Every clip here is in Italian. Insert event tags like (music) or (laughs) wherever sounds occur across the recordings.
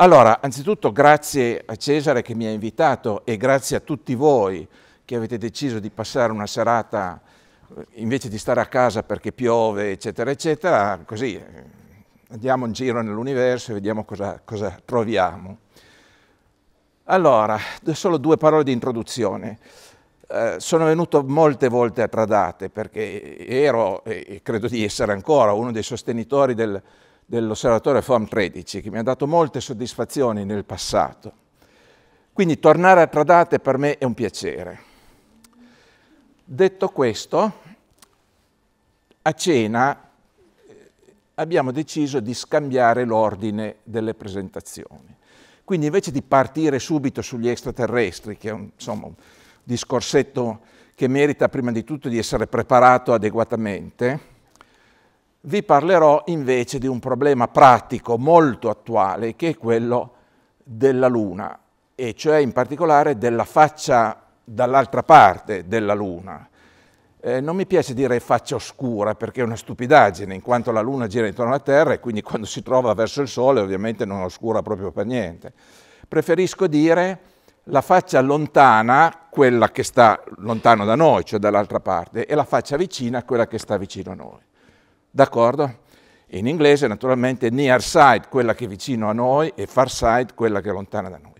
Allora, anzitutto grazie a Cesare che mi ha invitato e grazie a tutti voi che avete deciso di passare una serata eh, invece di stare a casa perché piove, eccetera, eccetera, così eh, andiamo in giro nell'universo e vediamo cosa, cosa troviamo. Allora, solo due parole di introduzione. Eh, sono venuto molte volte a Tradate perché ero, e credo di essere ancora, uno dei sostenitori del, dell'osservatorio FOAM 13 che mi ha dato molte soddisfazioni nel passato. Quindi tornare a Tradate per me è un piacere. Detto questo, a cena eh, abbiamo deciso di scambiare l'ordine delle presentazioni. Quindi invece di partire subito sugli extraterrestri, che è un, insomma, un discorsetto che merita prima di tutto di essere preparato adeguatamente, vi parlerò invece di un problema pratico molto attuale che è quello della Luna e cioè in particolare della faccia dall'altra parte della Luna. Eh, non mi piace dire faccia oscura perché è una stupidaggine, in quanto la Luna gira intorno alla Terra e quindi quando si trova verso il Sole ovviamente non è oscura proprio per niente. Preferisco dire la faccia lontana, quella che sta lontano da noi, cioè dall'altra parte, e la faccia vicina, quella che sta vicino a noi. D'accordo? In inglese naturalmente near side, quella che è vicino a noi, e far side, quella che è lontana da noi.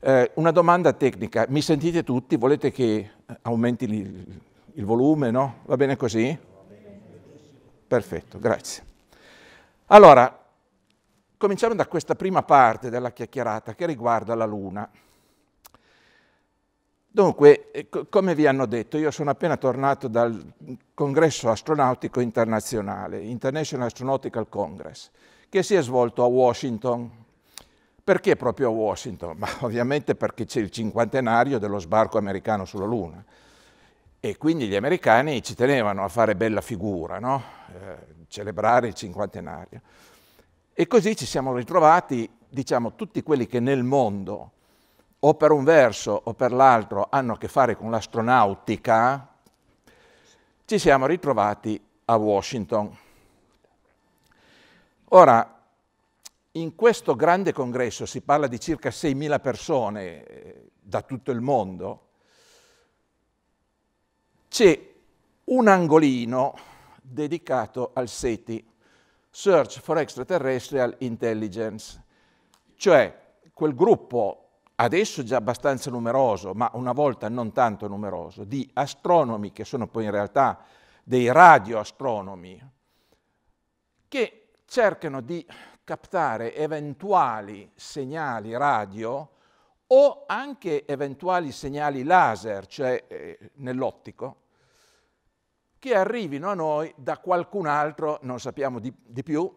Eh, una domanda tecnica, mi sentite tutti? Volete che aumenti il, il volume, no? Va bene così? Perfetto, grazie. Allora, cominciamo da questa prima parte della chiacchierata che riguarda la Luna. Dunque, eh, come vi hanno detto, io sono appena tornato dal congresso astronautico internazionale, International Astronautical Congress, che si è svolto a Washington. Perché proprio a Washington? Ma (laughs) ovviamente perché c'è il cinquantenario dello sbarco americano sulla Luna. E quindi gli americani ci tenevano a fare bella figura, no? eh, celebrare il cinquantenario. E così ci siamo ritrovati, diciamo, tutti quelli che nel mondo o per un verso o per l'altro hanno a che fare con l'astronautica, ci siamo ritrovati a Washington. Ora, in questo grande congresso si parla di circa 6.000 persone eh, da tutto il mondo, c'è un angolino dedicato al SETI, Search for Extraterrestrial Intelligence, cioè quel gruppo adesso già abbastanza numeroso, ma una volta non tanto numeroso, di astronomi che sono poi in realtà dei radioastronomi, che cercano di captare eventuali segnali radio o anche eventuali segnali laser, cioè eh, nell'ottico, che arrivino a noi da qualcun altro, non sappiamo di, di più,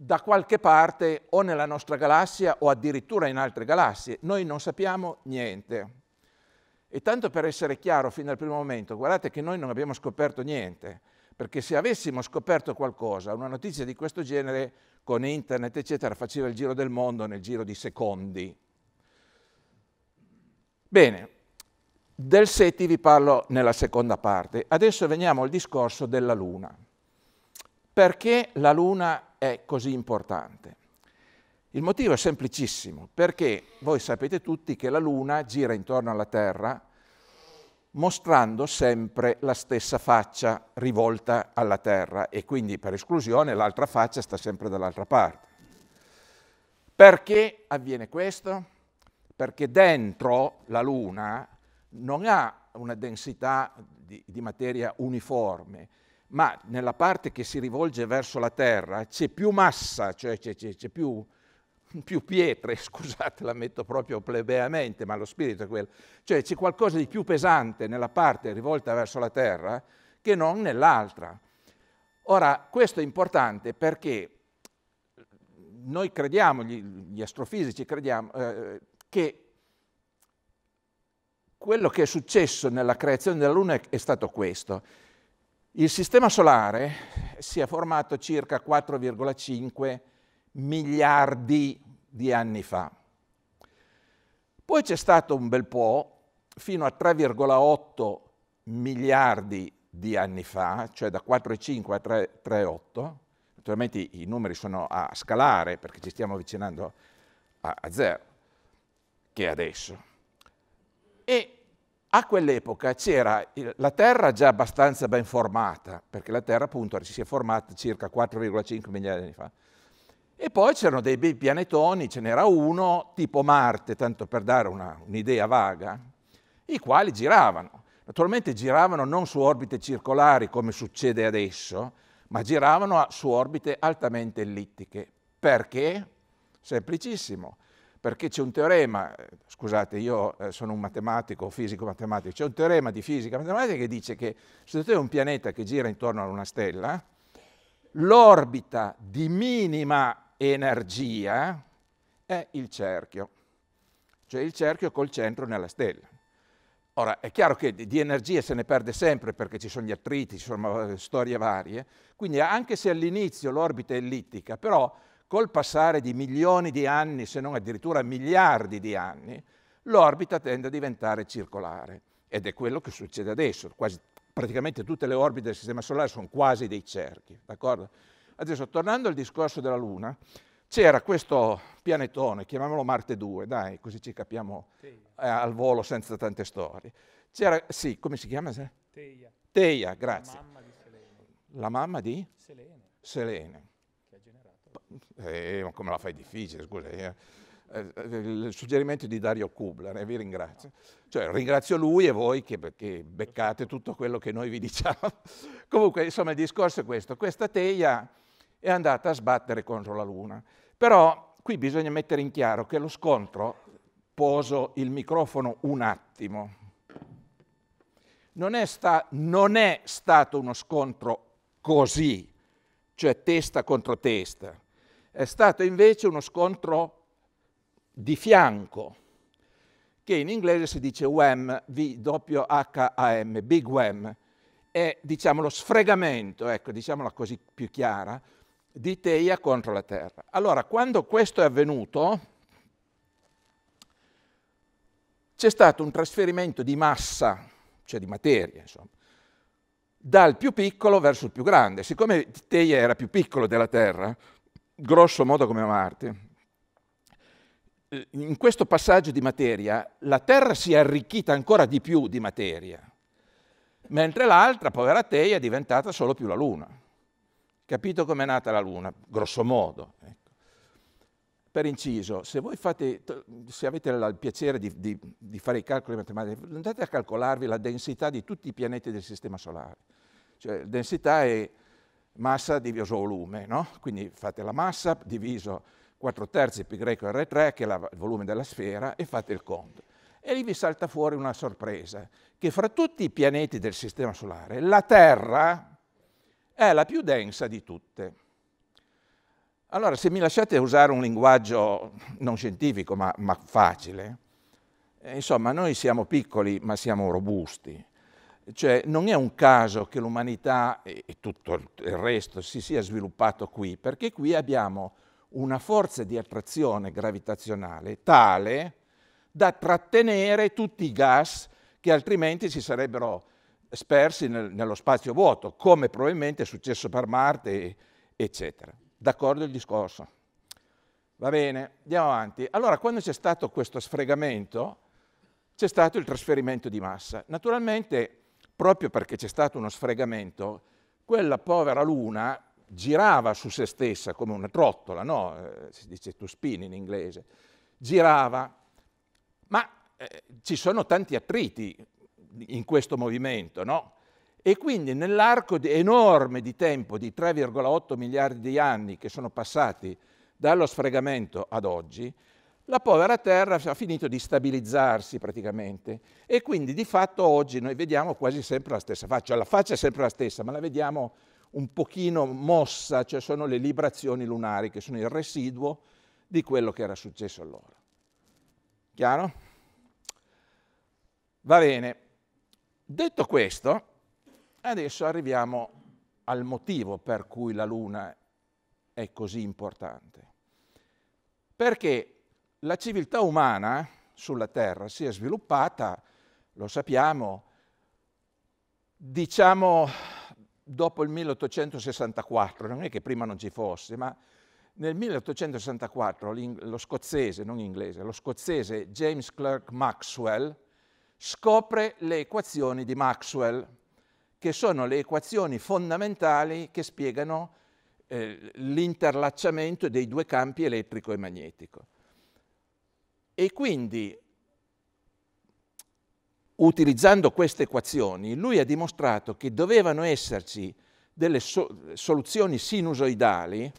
da qualche parte o nella nostra galassia o addirittura in altre galassie. Noi non sappiamo niente. E tanto per essere chiaro fin dal primo momento, guardate che noi non abbiamo scoperto niente, perché se avessimo scoperto qualcosa, una notizia di questo genere con internet, eccetera, faceva il giro del mondo nel giro di secondi. Bene, del SETI vi parlo nella seconda parte. Adesso veniamo al discorso della Luna. Perché la Luna è così importante? Il motivo è semplicissimo, perché voi sapete tutti che la Luna gira intorno alla Terra mostrando sempre la stessa faccia rivolta alla Terra e quindi per esclusione l'altra faccia sta sempre dall'altra parte. Perché avviene questo? Perché dentro la Luna non ha una densità di, di materia uniforme, ma nella parte che si rivolge verso la Terra c'è più massa, cioè c'è, c'è, c'è più, (laughs) più, pietre, (laughs) scusate, la metto proprio plebeamente, ma lo spirito è quello, cioè c'è qualcosa di più pesante nella parte rivolta verso la Terra che non nell'altra. Ora, questo è importante perché noi crediamo, gli, gli astrofisici crediamo, eh, che quello che è successo nella creazione della Luna è stato questo il Sistema Solare si è formato circa 4,5 miliardi di anni fa. Poi c'è stato un bel po', fino a 3,8 miliardi di anni fa, cioè da 4,5 a 3,8. Naturalmente i numeri sono a scalare perché ci stiamo avvicinando a, a zero, che è adesso. E a quell'epoca c'era la Terra già abbastanza ben formata, perché la Terra appunto si è formata circa 4,5 miliardi di anni fa. E poi c'erano dei bei pianetoni, ce n'era uno tipo Marte, tanto per dare una, un'idea vaga, i quali giravano. Naturalmente giravano non su orbite circolari come succede adesso, ma giravano su orbite altamente ellittiche. Perché? Semplicissimo perché c'è un teorema, scusate io eh, sono un matematico, fisico matematico, c'è un teorema di fisica matematica che dice che se tu hai un pianeta che gira intorno a una stella, l'orbita di minima energia è il cerchio, cioè il cerchio col centro nella stella. Ora, è chiaro che di energia se ne perde sempre perché ci sono gli attriti, ci sono eh, storie varie, quindi anche se all'inizio l'orbita è ellittica, però col passare di milioni di anni, se non addirittura miliardi di anni, l'orbita tende a diventare circolare. Ed è quello che succede adesso. Quasi, praticamente tutte le orbite del Sistema Solare sono quasi dei cerchi. D'accordo? Adesso, tornando al discorso della Luna, c'era questo pianetone, chiamiamolo Marte 2, dai, così ci capiamo eh, al volo senza tante storie. C'era, sì, come si chiama? Teia. Teia, grazie. La mamma di Selene. La mamma di? Selene. Selene. Eh, ma come la fai difficile, scusa. Eh. eh, il suggerimento di Dario Kubler, eh, vi ringrazio. Cioè, ringrazio lui e voi che, che, beccate tutto quello che noi vi (laughs) diciamo. Comunque, insomma, il discorso è questo. Questa teia è andata a sbattere contro la Luna. Però qui bisogna mettere in chiaro che lo scontro, poso il microfono un attimo, non è, sta, non è stato uno scontro così, cioè testa contro testa è stato invece uno scontro di fianco, che in inglese si dice WHAM, V-W-H-A-M, Big Wham, è diciamo lo sfregamento, ecco, diciamola così più chiara, di Teia contro la Terra. Allora, quando questo è avvenuto, c'è stato un trasferimento di massa, cioè di materia, insomma, dal più piccolo verso il più grande. Siccome Teia era più piccolo della Terra, grosso modo come Marte. Eh, in questo passaggio di materia la Terra si è arricchita ancora di più di materia, mentre l'altra, povera Teia, è diventata solo più la Luna. Capito com'è nata la Luna? Grosso modo. Ecco. Per inciso, se voi fate, se avete il piacere di, di, di fare i calcoli matematici, andate a calcolarvi la densità di tutti i pianeti del Sistema Solare. Cioè, densità è massa diviso volume, no? Quindi fate la massa diviso 4 terzi greco R3, che è il volume della sfera, e fate il conto. E lì vi salta fuori una sorpresa, che fra tutti i pianeti del Sistema Solare, la Terra è la più densa di tutte. Allora, se mi lasciate usare un linguaggio non scientifico, ma, ma facile, eh, insomma, noi siamo piccoli, ma siamo robusti. Cioè non è un caso che l'umanità e tutto il resto si sia sviluppato qui, perché qui abbiamo una forza di attrazione gravitazionale tale da trattenere tutti i gas che altrimenti si sarebbero spersi nel, nello spazio vuoto, come probabilmente è successo per Marte, eccetera. D'accordo il discorso? Va bene, andiamo avanti. Allora, quando c'è stato questo sfregamento, c'è stato il trasferimento di massa. Naturalmente proprio perché c'è stato uno sfregamento, quella povera luna girava su se stessa come una trottola, no? Eh, si dice to spin in inglese, girava, ma eh, ci sono tanti attriti in questo movimento, no? E quindi nell'arco enorme di tempo di 3,8 miliardi di anni che sono passati dallo sfregamento ad oggi, la povera terra ha finito di stabilizzarsi praticamente e quindi di fatto oggi noi vediamo quasi sempre la stessa faccia, la faccia è sempre la stessa, ma la vediamo un pochino mossa, cioè sono le librazioni lunari che sono il residuo di quello che era successo allora. Chiaro? Va bene. Detto questo, adesso arriviamo al motivo per cui la Luna è così importante. Perché la civiltà umana sulla Terra si è sviluppata, lo sappiamo, diciamo dopo il 1864, non è che prima non ci fosse, ma nel 1864 lo scozzese, non inglese, lo scozzese James Clerk Maxwell scopre le equazioni di Maxwell, che sono le equazioni fondamentali che spiegano eh, l'interlacciamento dei due campi elettrico e magnetico. E quindi, utilizzando queste equazioni, lui ha dimostrato che dovevano esserci delle so soluzioni sinusoidali,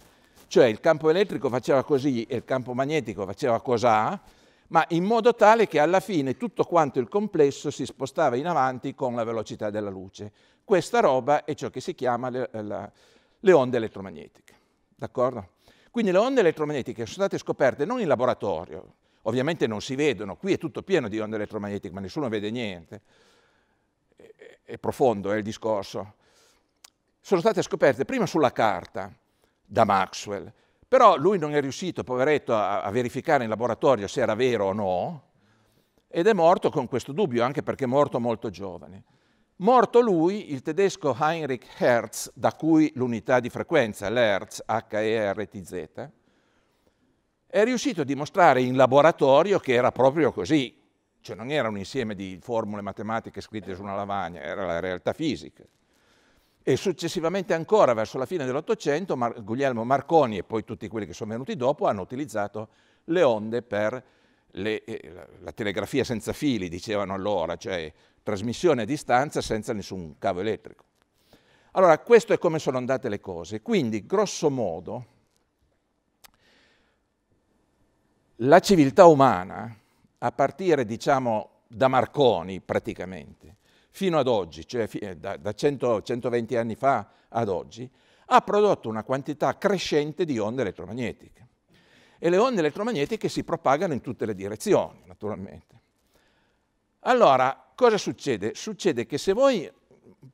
cioè il campo elettrico faceva così e il campo magnetico faceva cos'ha, ma in modo tale che alla fine tutto quanto il complesso si spostava in avanti con la velocità della luce. Questa roba è ciò che si chiama le, la, le onde elettromagnetiche. Quindi le onde elettromagnetiche sono state scoperte non in laboratorio, ovviamente non si vedono, qui è tutto pieno di onde elettromagnetiche, ma nessuno vede niente. È, è profondo è il discorso. Sono state scoperte prima sulla carta da Maxwell, però lui non è riuscito, poveretto, a, a verificare in laboratorio se era vero o no, ed è morto con questo dubbio, anche perché è morto molto giovane. Morto lui, il tedesco Heinrich Hertz, da cui l'unità di frequenza, l'Hertz, H-E-R-T-Z, è riuscito a dimostrare in laboratorio che era proprio così, cioè non era un insieme di formule matematiche scritte su una lavagna, era la realtà fisica e successivamente ancora verso la fine dell'Ottocento Mar- Guglielmo Marconi e poi tutti quelli che sono venuti dopo hanno utilizzato le onde per le, eh, la telegrafia senza fili, dicevano allora, cioè trasmissione a distanza senza nessun cavo elettrico. Allora, questo è come sono andate le cose. Quindi, grosso modo, la civiltà umana, a partire, diciamo, da Marconi praticamente, fino ad oggi, cioè eh, da, da 100, 120 anni fa ad oggi, ha prodotto una quantità crescente di onde elettromagnetiche. E le onde elettromagnetiche si propagano in tutte le direzioni, naturalmente. Allora, cosa succede? Succede che se voi,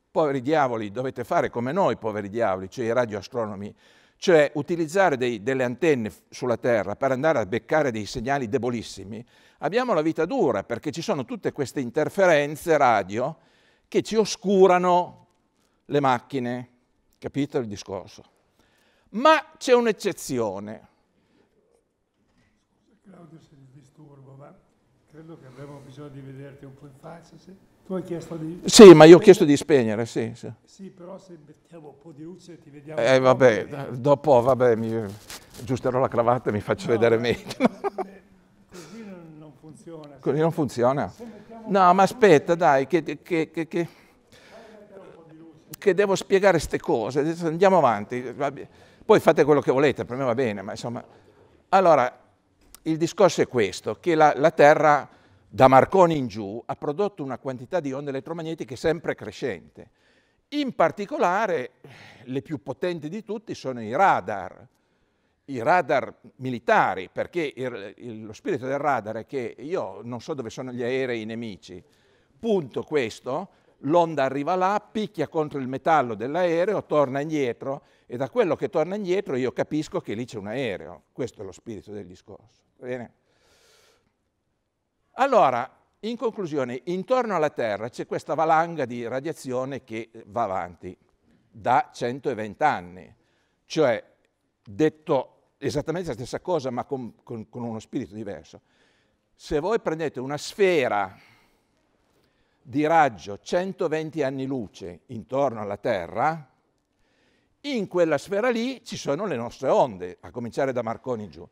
poveri diavoli, dovete fare come noi, poveri diavoli, cioè i radioastronomi, cioè utilizzare dei, delle antenne sulla Terra per andare a beccare dei segnali debolissimi, abbiamo la vita dura perché ci sono tutte queste interferenze radio che ci oscurano le macchine, capito il discorso? Ma c'è un'eccezione. Claudio, se ti disturbo, ma credo che avremo bisogno di vederti un po' in faccia. Sì? Tu hai chiesto di... Sì, ma io ho chiesto di spegnere, sì. Sì, sì però se mettiamo un po' di luce ti vediamo... Eh, vabbè, dopo, vabbè, mi aggiusterò la cravatta e mi faccio no, vedere meglio. Così non, funziona. Così non funziona? No, ma aspetta, dai, che, che, che, che devo spiegare queste cose. Andiamo avanti. Poi fate quello che volete, per me va bene, ma insomma... Allora, il discorso è questo, che la, la Terra da Marconi in giù ha prodotto una quantità di onde elettromagnetiche sempre crescente. In particolare, le più potenti di tutti sono i radar, i radar militari, perché il, il, lo spirito del radar è che io non so dove sono gli aerei nemici, punto questo, l'onda arriva là, picchia contro il metallo dell'aereo, torna indietro e da quello che torna indietro io capisco che lì c'è un aereo. Questo è lo spirito del discorso. Bene? Allora, in conclusione, intorno alla Terra c'è questa valanga di radiazione che va avanti da 120 anni, cioè detto esattamente la stessa cosa ma con, con, con uno spirito diverso. Se voi prendete una sfera di raggio 120 anni luce intorno alla Terra, in quella sfera lì ci sono le nostre onde, a cominciare da Marconi giù.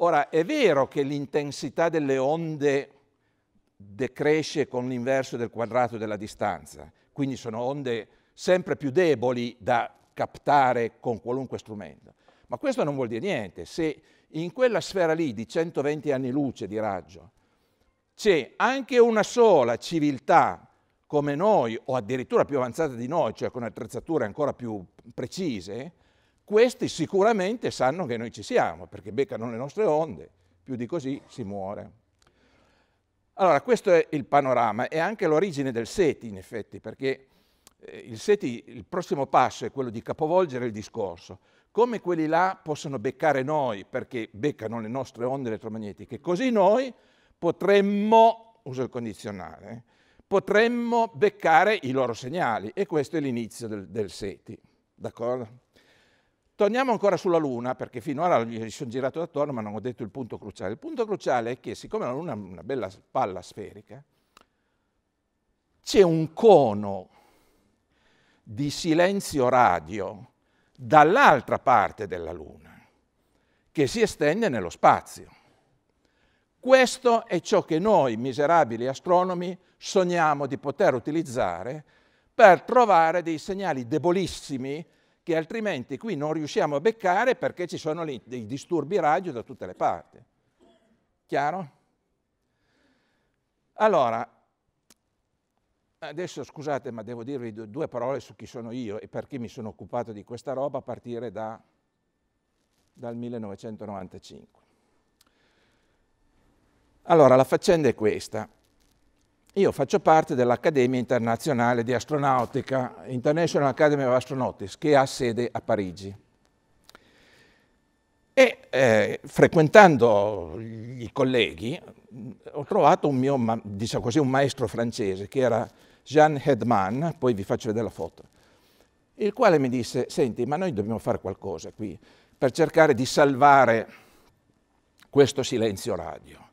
Ora, è vero che l'intensità delle onde decresce con l'inverso del quadrato della distanza, quindi sono onde sempre più deboli da captare con qualunque strumento. Ma questo non vuol dire niente. Se in quella sfera lì di 120 anni luce di raggio c'è anche una sola civiltà come noi, o addirittura più avanzata di noi, cioè con attrezzature ancora più precise, questi sicuramente sanno che noi ci siamo, perché beccano le nostre onde, più di così si muore. Allora, questo è il panorama e anche l'origine del SETI, in effetti, perché eh, il SETI, il prossimo passo è quello di capovolgere il discorso come quelli là possono beccare noi perché beccano le nostre onde elettromagnetiche, così noi potremmo, uso il condizionale, potremmo beccare i loro segnali e questo è l'inizio del, del SETI, d'accordo? Torniamo ancora sulla Luna, perché finora gli sono girato attorno ma non ho detto il punto cruciale. Il punto cruciale è che siccome la Luna è una bella palla sferica, c'è un cono di silenzio radio dall'altra parte della Luna che si estende nello spazio. Questo è ciò che noi miserabili astronomi sogniamo di poter utilizzare per trovare dei segnali debolissimi che altrimenti qui non riusciamo a beccare perché ci sono dei disturbi radio da tutte le parti. Chiaro? Allora, Adesso scusate, ma devo dirvi due parole su chi sono io e perché mi sono occupato di questa roba a partire da, dal 1995. Allora, la faccenda è questa. Io faccio parte dell'Accademia Internazionale di Astronautica, International Academy of Astronautics, che ha sede a Parigi. E eh, frequentando i colleghi ho trovato un mio, diciamo così, un maestro francese che era Jean Hedman, poi vi faccio vedere la foto, il quale mi disse, senti, ma noi dobbiamo fare qualcosa qui per cercare di salvare questo silenzio radio,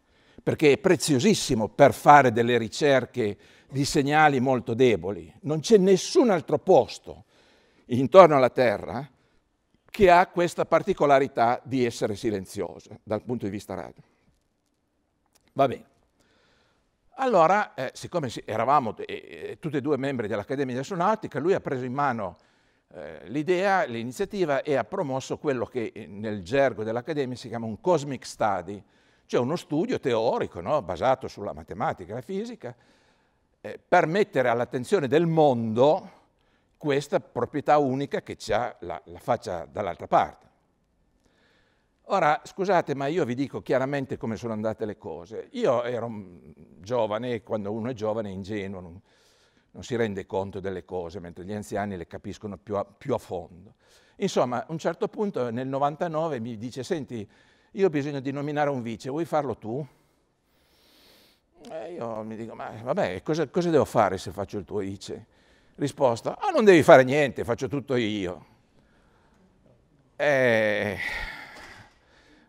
perché è preziosissimo per fare delle ricerche di segnali molto deboli. Non c'è nessun altro posto intorno alla Terra che ha questa particolarità di essere silenzioso dal punto di vista radio. Va bene. Allora, eh, siccome eravamo eh, eh, tutti e due membri dell'Accademia di Astronautica, lui ha preso in mano eh, l'idea, l'iniziativa e ha promosso quello che eh, nel gergo dell'Accademia si chiama un cosmic study, cioè uno studio teorico no? basato sulla matematica e la fisica, eh, per mettere all'attenzione del mondo questa proprietà unica che ha la, la faccia dall'altra parte. Ora, scusate, ma io vi dico chiaramente come sono andate le cose. Io ero giovane e quando uno è giovane è ingenuo, non, non, si rende conto delle cose, mentre gli anziani le capiscono più a, più a fondo. Insomma, a un certo punto nel 99 mi dice, senti, io ho bisogno di nominare un vice, vuoi farlo tu? E io mi dico, ma vabbè, cosa, cosa devo fare se faccio il tuo vice? Risposta, ah, non devi fare niente, faccio tutto io. E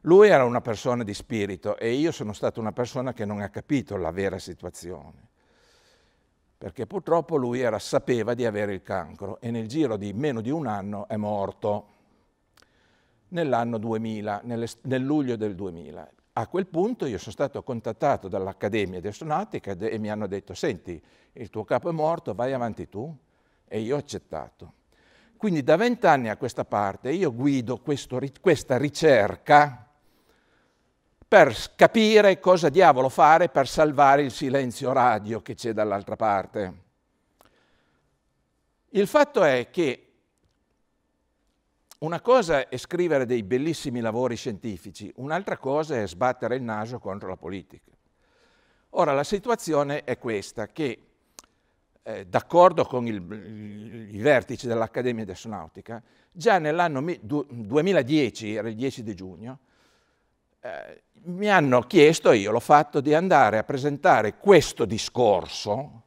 lui era una persona di spirito e io sono stata una persona che non ha capito la vera situazione, perché purtroppo lui era, sapeva di avere il cancro e nel giro di meno di un anno è morto, nell'anno 2000, nel luglio del 2000. A quel punto io sono stato contattato dall'Accademia di Astronautica e mi hanno detto, senti, il tuo capo è morto, vai avanti tu. E io ho accettato. Quindi da vent'anni a questa parte io guido questo, questa ricerca per capire cosa diavolo fare per salvare il silenzio radio che c'è dall'altra parte. Il fatto è che una cosa è scrivere dei bellissimi lavori scientifici, un'altra cosa è sbattere il naso contro la politica. Ora, la situazione è questa, che eh, d'accordo con il, i vertici dell'Accademia di Astronautica, già nell'anno 2010, era il 10 di giugno, eh, mi hanno chiesto, io l'ho fatto, di andare a presentare questo discorso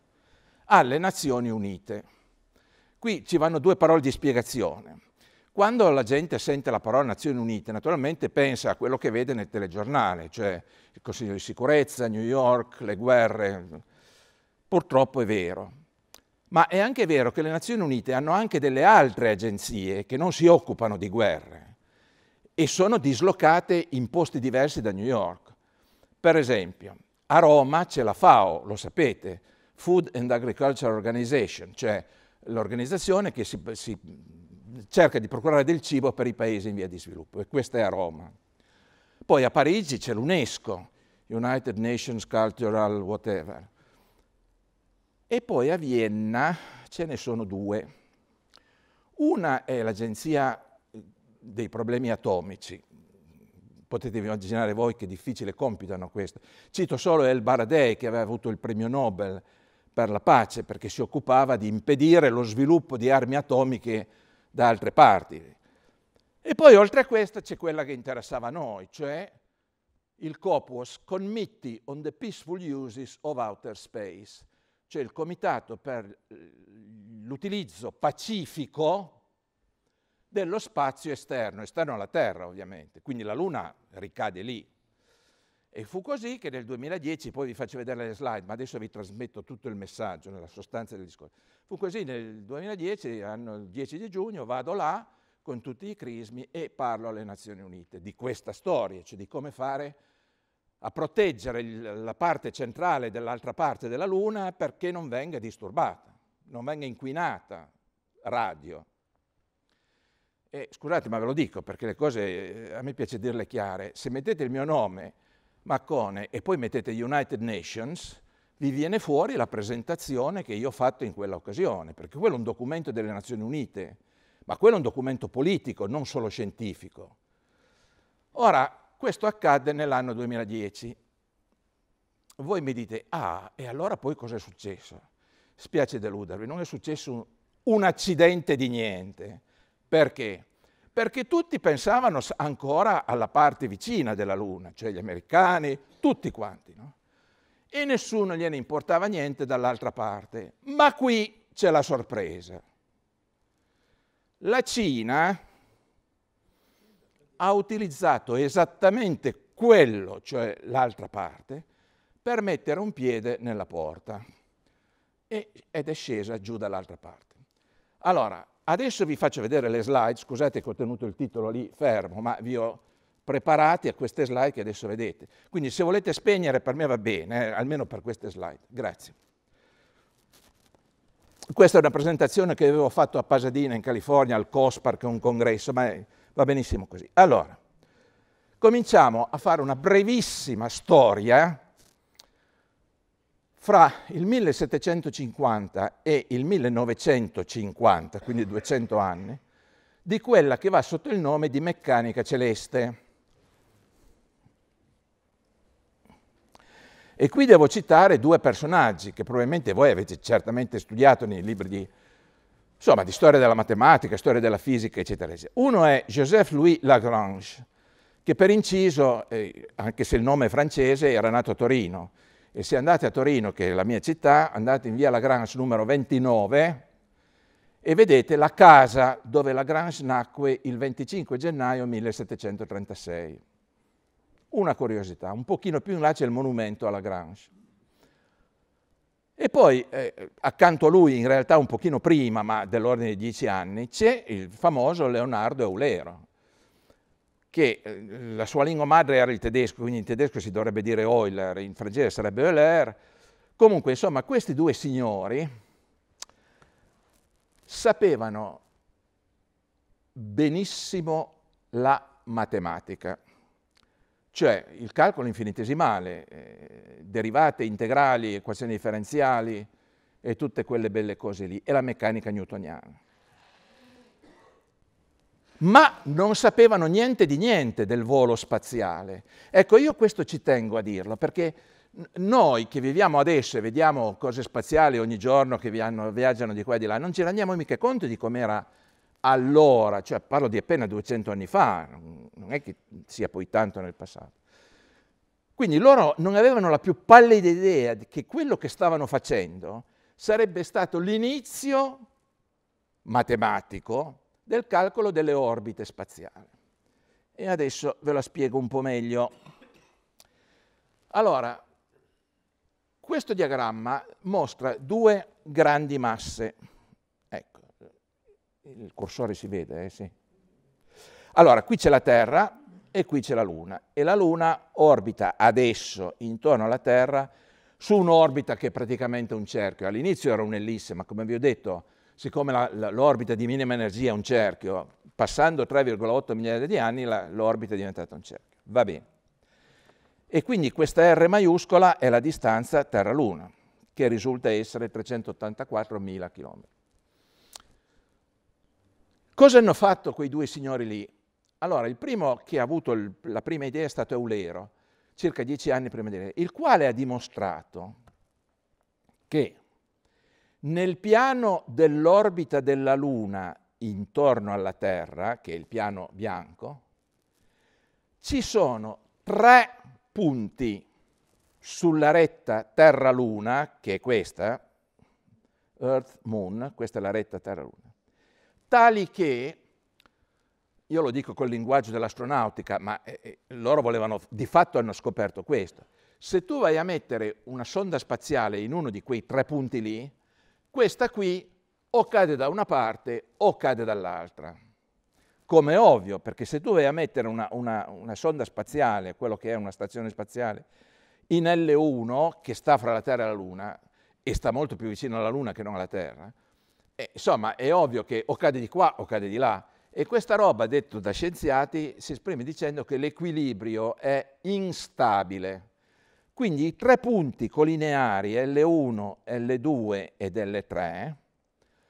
alle Nazioni Unite. Qui ci vanno due parole di spiegazione. Quando la gente sente la parola Nazioni Unite, naturalmente pensa a quello che vede nel telegiornale, cioè il Consiglio di sicurezza, New York, le guerre. Purtroppo è vero. Ma è anche vero che le Nazioni Unite hanno anche delle altre agenzie che non si occupano di guerre e sono dislocate in posti diversi da New York. Per esempio, a Roma c'è la FAO, lo sapete, Food and Agriculture Organization, cioè l'organizzazione che si, si cerca di procurare del cibo per i paesi in via di sviluppo, e questa è a Roma. Poi a Parigi c'è l'UNESCO, United Nations Cultural Whatever. E poi a Vienna ce ne sono due. Una è l'agenzia dei problemi atomici. Potete immaginare voi che difficile compito hanno questo. Cito solo El Baradei che aveva avuto il premio Nobel per la pace perché si occupava di impedire lo sviluppo di armi atomiche da altre parti. E poi oltre a questa c'è quella che interessava a noi, cioè il COPUOS, Committee on the Peaceful Uses of Outer Space, cioè il comitato per l'utilizzo pacifico dello spazio esterno, esterno alla Terra ovviamente, quindi la Luna ricade lì. E fu così che nel 2010, poi vi faccio vedere le slide, ma adesso vi trasmetto tutto il messaggio nella sostanza del discorso. Fu così nel 2010, anno, il 10 di giugno, vado là con tutti i crismi e parlo alle Nazioni Unite di questa storia, cioè di come fare a proteggere la parte centrale dell'altra parte della Luna perché non venga disturbata, non venga inquinata radio. E, scusate, ma ve lo dico perché le cose a me piace dirle chiare. Se mettete il mio nome, Maccone, e poi mettete United Nations, vi viene fuori la presentazione che io ho fatto in quella occasione, perché quello è un documento delle Nazioni Unite, ma quello è un documento politico, non solo scientifico. Ora, questo accadde nell'anno 2010. Voi mi dite, ah, e allora poi cosa è successo? Spiace deludervi, non è successo un, accidente di niente. Perché? Perché tutti pensavano ancora alla parte vicina della Luna, cioè gli americani, tutti quanti, no? E nessuno gliene importava niente dall'altra parte. Ma qui c'è la sorpresa. La Cina ha utilizzato esattamente quello, cioè l'altra parte, per mettere un piede nella porta ed è scesa giù dall'altra parte. Allora, adesso vi faccio vedere le slide, scusate che ho tenuto il titolo lì fermo, ma vi ho preparati a queste slide che adesso vedete. Quindi se volete spegnere per me va bene, eh, almeno per queste slide. Grazie. Questa è una presentazione che avevo fatto a Pasadena in California al COSPAR, che è un congresso, ma è Va benissimo così. Allora, cominciamo a fare una brevissima storia fra il 1750 e il 1950, quindi 200 anni, di quella che va sotto il nome di meccanica celeste. E qui devo citare due personaggi che probabilmente voi avete certamente studiato nei libri di insomma di storia della matematica, storia della fisica, eccetera, eccetera. Uno è Joseph-Louis Lagrange, che per inciso, eh, anche se il nome è francese, era nato a Torino. E se andate a Torino, che è la mia città, andate in via Lagrange numero 29 e vedete la casa dove Lagrange nacque il 25 gennaio 1736. Una curiosità, un pochino più in là c'è il monumento a Lagrange. E poi eh, accanto a lui, in realtà un pochino prima, ma dell'ordine di dieci anni, c'è il famoso Leonardo Eulero, che eh, la sua lingua madre era il tedesco, quindi in tedesco si dovrebbe dire Euler, in francese sarebbe Euler. Comunque, insomma, questi due signori sapevano benissimo la matematica cioè il calcolo infinitesimale, eh, derivate integrali, equazioni differenziali e tutte quelle belle cose lì, e la meccanica newtoniana. Ma non sapevano niente di niente del volo spaziale. Ecco, io questo ci tengo a dirlo, perché noi che viviamo adesso e vediamo cose spaziali ogni giorno che viaggiano di qua e di là, non ci rendiamo mica conto di com'era allora, cioè parlo di appena 200 anni fa, non è che sia poi tanto nel passato. Quindi loro non avevano la più pallida idea che quello che stavano facendo sarebbe stato l'inizio matematico del calcolo delle orbite spaziali. E adesso ve la spiego un po' meglio. Allora, questo diagramma mostra due grandi masse il cursore si vede, eh, sì. Allora, qui c'è la Terra e qui c'è la Luna. E la Luna orbita adesso intorno alla Terra su un'orbita che è praticamente un cerchio. All'inizio era un'ellisse, ma come vi ho detto, siccome l'orbita di minima energia è un cerchio, passando 3,8 miliardi di anni l'orbita è diventata un cerchio. Va bene. E quindi questa R maiuscola è la distanza Terra-Luna, che risulta essere 384.000 km. Cosa hanno fatto quei due signori lì? Allora, il primo che ha avuto il, la prima idea è stato Eulero, circa dieci anni prima di lei, il quale ha dimostrato che nel piano dell'orbita della Luna intorno alla Terra, che è il piano bianco, ci sono tre punti sulla retta Terra-Luna, che è questa, Earth-Moon, questa è la retta Terra-Luna, tali che io lo dico col linguaggio dell'astronautica, ma eh, eh, loro volevano, di fatto hanno scoperto questo. Se tu vai a mettere una sonda spaziale in uno di quei tre punti lì, questa qui o cade da una parte o cade dall'altra. Come è ovvio, perché se tu vai a mettere una, una, una sonda spaziale, quello che è una stazione spaziale, in L1, che sta fra la Terra e la Luna, e sta molto più vicino alla Luna che non alla Terra, eh, insomma è ovvio che o cade di qua o cade di là. E questa roba, detto da scienziati, si esprime dicendo che l'equilibrio è instabile. Quindi i tre punti colineari L1, L2 ed L3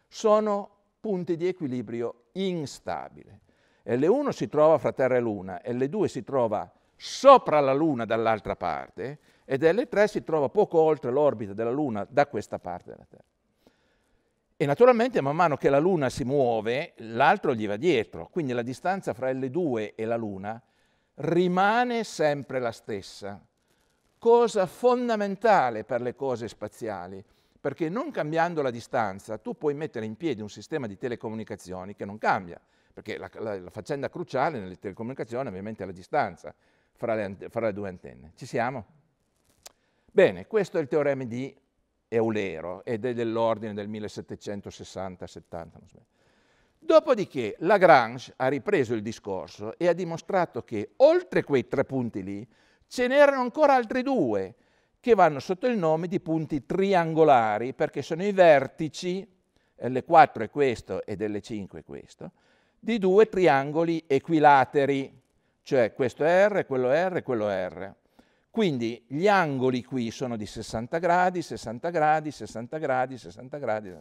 sono punti di equilibrio instabile. L1 si trova fra Terra e Luna, L2 si trova sopra la Luna dall'altra parte ed L3 si trova poco oltre l'orbita della Luna da questa parte della Terra. E naturalmente man mano che la Luna si muove, l'altro gli va dietro, quindi la distanza fra L2 e la Luna rimane sempre la stessa, cosa fondamentale per le cose spaziali, perché non cambiando la distanza tu puoi mettere in piedi un sistema di telecomunicazioni che non cambia, perché la, la, la faccenda cruciale nelle telecomunicazioni ovviamente è la distanza fra le, fra le due antenne. Ci siamo? Bene, questo è il teorema di Eulero ed è dell'ordine del 1760-70. Dopodiché Lagrange ha ripreso il discorso e ha dimostrato che oltre quei tre punti lì ce n'erano ancora altri due che vanno sotto il nome di punti triangolari perché sono i vertici, L4 è questo ed L5 è questo, di due triangoli equilateri, cioè questo è R, quello è R e quello è R. Quindi gli angoli qui sono di 60 gradi, 60 gradi, 60 gradi, 60 gradi,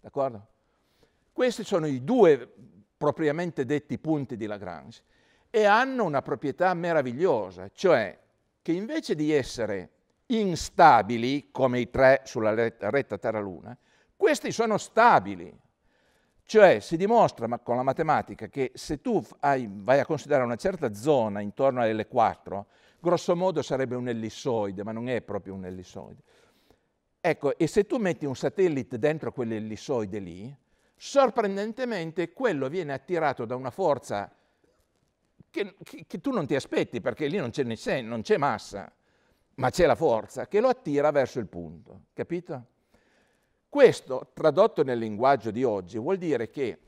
d'accordo? Questi sono i due propriamente detti punti di Lagrange e hanno una proprietà meravigliosa, cioè che invece di essere instabili come i tre sulla retta Terra-Luna, questi sono stabili. Cioè si dimostra con la matematica che se tu hai, vai a considerare una certa zona intorno alle 4, grosso modo sarebbe un ellissoide, ma non è proprio un ellissoide. Ecco, e se tu metti un satellite dentro quell'ellissoide lì, sorprendentemente quello viene attirato da una forza che, che, che tu non ti aspetti, perché lì non c'è, non c'è massa, ma c'è la forza che lo attira verso il punto, capito? Questo, tradotto nel linguaggio di oggi, vuol dire che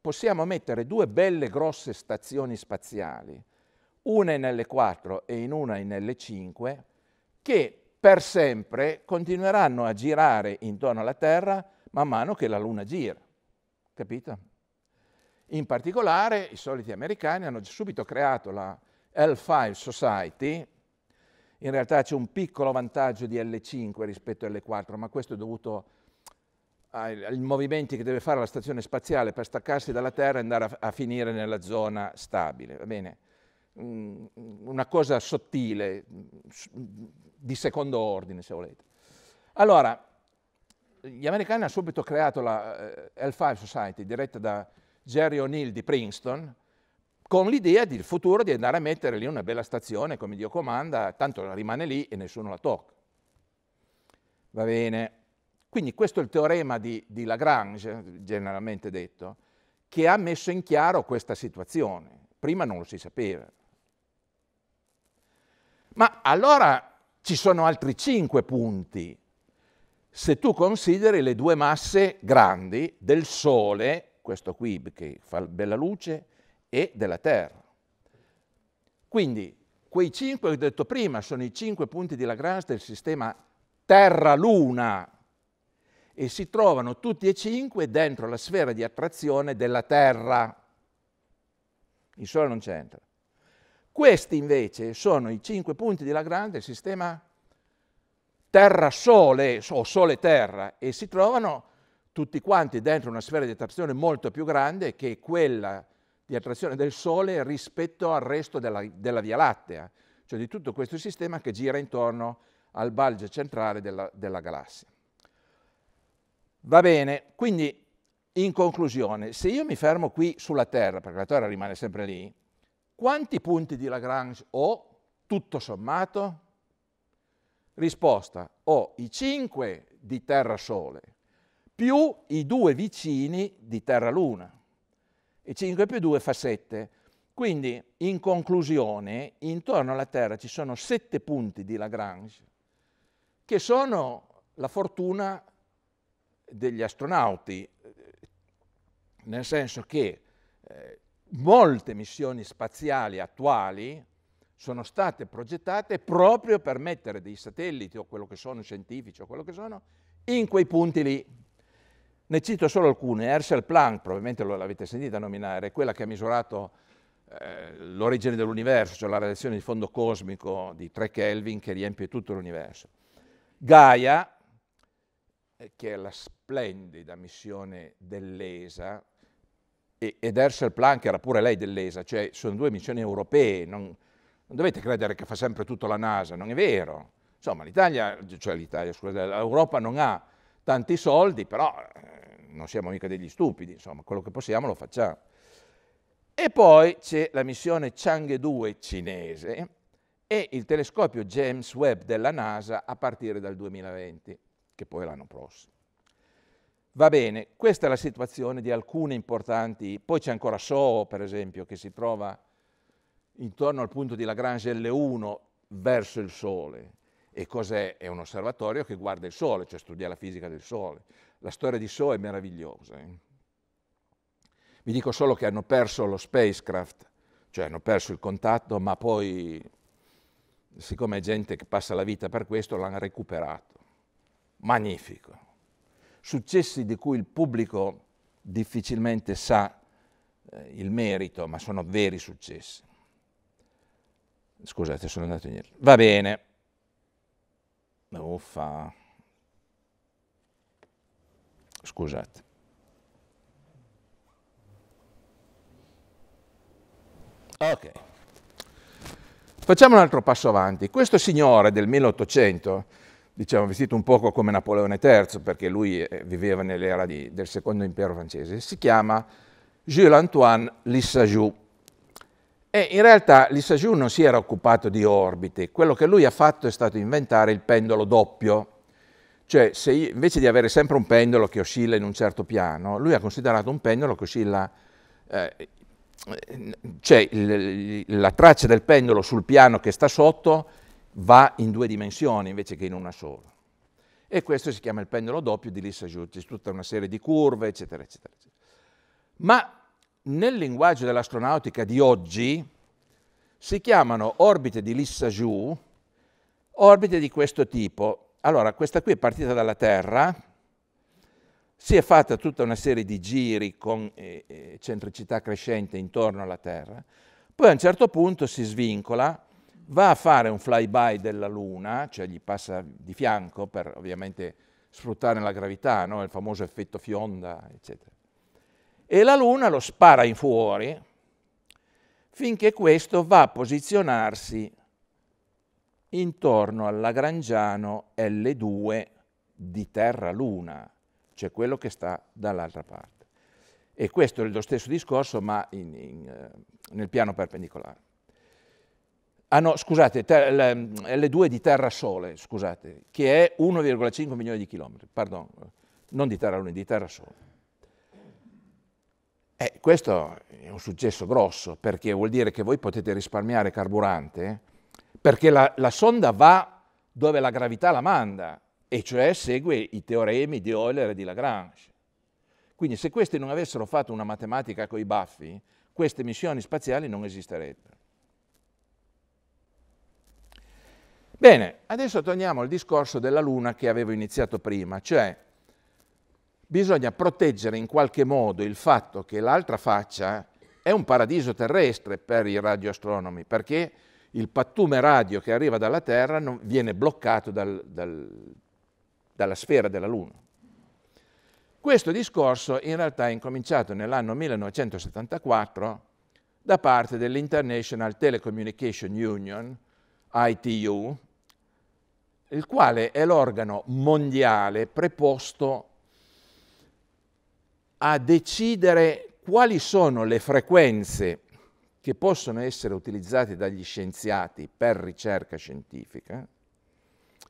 possiamo mettere due belle grosse stazioni spaziali, una in L4 e in una in L5, che per sempre continueranno a girare intorno alla Terra man mano che la Luna gira. Capito? In particolare i soliti americani hanno subito creato la L5 Society, in realtà c'è un piccolo vantaggio di L5 rispetto a L4, ma questo è dovuto ai, movimenti che deve fare la stazione spaziale per staccarsi dalla Terra e andare a, a finire nella zona stabile. Va bene? Mm, una cosa sottile, di secondo ordine, se volete. Allora, gli americani hanno subito creato la eh, L5 Society, diretta da Jerry O'Neill di Princeton, con l'idea del futuro di andare a mettere lì una bella stazione, come Dio comanda, tanto rimane lì e nessuno la tocca. Va bene. Quindi questo è il teorema di, di Lagrange, generalmente detto, che ha messo in chiaro questa situazione. Prima non lo si sapeva. Ma allora ci sono altri cinque punti. Se tu consideri le due masse grandi del Sole, questo qui che fa bella luce, e della Terra. Quindi quei cinque che ho detto prima sono i cinque punti di Lagrange del sistema Terra-Luna, e si trovano tutti e cinque dentro la sfera di attrazione della Terra. Il Sole non c'entra. Questi invece sono i cinque punti di Lagrange del sistema Terra-Sole o Sole-Terra e si trovano tutti quanti dentro una sfera di attrazione molto più grande che quella di attrazione del Sole rispetto al resto della, della Via Lattea, cioè di tutto questo sistema che gira intorno al bulge centrale della, della galassia. Va bene, quindi in conclusione, se io mi fermo qui sulla Terra, perché la Terra rimane sempre lì, quanti punti di Lagrange ho tutto sommato? Risposta, ho i 5 di Terra-Sole più i due vicini di Terra-Luna. e 5 più 2 fa 7. Quindi, in conclusione, intorno alla Terra ci sono sette punti di Lagrange, che sono la fortuna degli astronauti, nel senso che eh, molte missioni spaziali attuali sono state progettate proprio per mettere dei satelliti o quello che sono scientifici o quello che sono in quei punti lì. Ne cito solo alcune. Herschel Planck, probabilmente l'avete sentita nominare, è quella che ha misurato eh, l'origine dell'universo, cioè la radiazione di fondo cosmico di 3 Kelvin che riempie tutto l'universo. Gaia, eh, che è la splendida missione dell'ESA, ed Herschel Planck era pure lei dell'ESA, cioè sono due missioni europee, non, non, dovete credere che fa sempre tutto la NASA, non è vero. Insomma, l'Italia, cioè l'Italia, scusate, l'Europa non ha tanti soldi, però eh, non siamo mica degli stupidi, insomma, quello che possiamo lo facciamo. E poi c'è la missione Chang'e 2 cinese e il telescopio James Webb della NASA a partire dal 2020, che poi è l'anno prossimo. Va bene, questa è la situazione di alcune importanti, poi c'è ancora SOO per esempio che si trova intorno al punto di Lagrange L1 verso il Sole. E cos'è? È un osservatorio che guarda il Sole, cioè studia la fisica del Sole. La storia di SOO è meravigliosa. Eh? Vi dico solo che hanno perso lo spacecraft, cioè hanno perso il contatto, ma poi, siccome è gente che passa la vita per questo, l'hanno recuperato. Magnifico successi di cui il pubblico difficilmente sa eh, il merito, ma sono veri successi. Scusate, sono andato indietro. Va bene. Uffa. Scusate. Ok. Facciamo un altro passo avanti. Questo signore del 1800 diciamo, vestito un poco come Napoleone III, perché lui eh, viveva nell'era del secondo impero francese, si chiama Jules-Antoine Lissajou. E in realtà Lissajou non si era occupato di orbite, quello che lui ha fatto è stato inventare il pendolo doppio, cioè se io, invece di avere sempre un pendolo che oscilla in un certo piano, lui ha considerato un pendolo che oscilla, eh, cioè il, la traccia del pendolo sul piano che sta sotto va in due dimensioni invece che in una sola. E questo si chiama il pendolo doppio di Lissajous, c'è tutta una serie di curve, eccetera, eccetera, eccetera. Ma nel linguaggio dell'astronautica di oggi si chiamano orbite di Lissajous orbite di questo tipo. Allora, questa qui è partita dalla Terra, si è fatta tutta una serie di giri con eh, eh centricità crescente intorno alla Terra, poi a un certo punto si svincola va a fare un flyby della Luna, cioè gli passa di fianco per ovviamente sfruttare la gravità, no? il famoso effetto fionda, eccetera. E la Luna lo spara in fuori finché questo va a posizionarsi intorno al lagrangiano L2 di Terra-Luna, cioè quello che sta dall'altra parte. E questo è lo stesso discorso, ma in, in, eh, nel piano perpendicolare. Ah no, scusate, ter, L2 di Terra-Sole, scusate, che è 1,5 milioni di chilometri, pardon, non di Terra-Luna, di Terra-Sole. Eh, questo è un successo grosso, perché vuol dire che voi potete risparmiare carburante, perché la, la sonda va dove la gravità la manda, e cioè segue i teoremi di Euler e di Lagrange. Quindi se questi non avessero fatto una matematica con i baffi, queste missioni spaziali non esisterebbero. Bene, adesso torniamo al discorso della Luna che avevo iniziato prima, cioè bisogna proteggere in qualche modo il fatto che l'altra faccia è un paradiso terrestre per i radioastronomi, perché il pattume radio che arriva dalla Terra non, viene bloccato dal, dal, dalla sfera della Luna. Questo discorso in realtà è incominciato nell'anno 1974 da parte dell'International Telecommunication Union, ITU, il quale è l'organo mondiale preposto a decidere quali sono le frequenze che possono essere utilizzate dagli scienziati per ricerca scientifica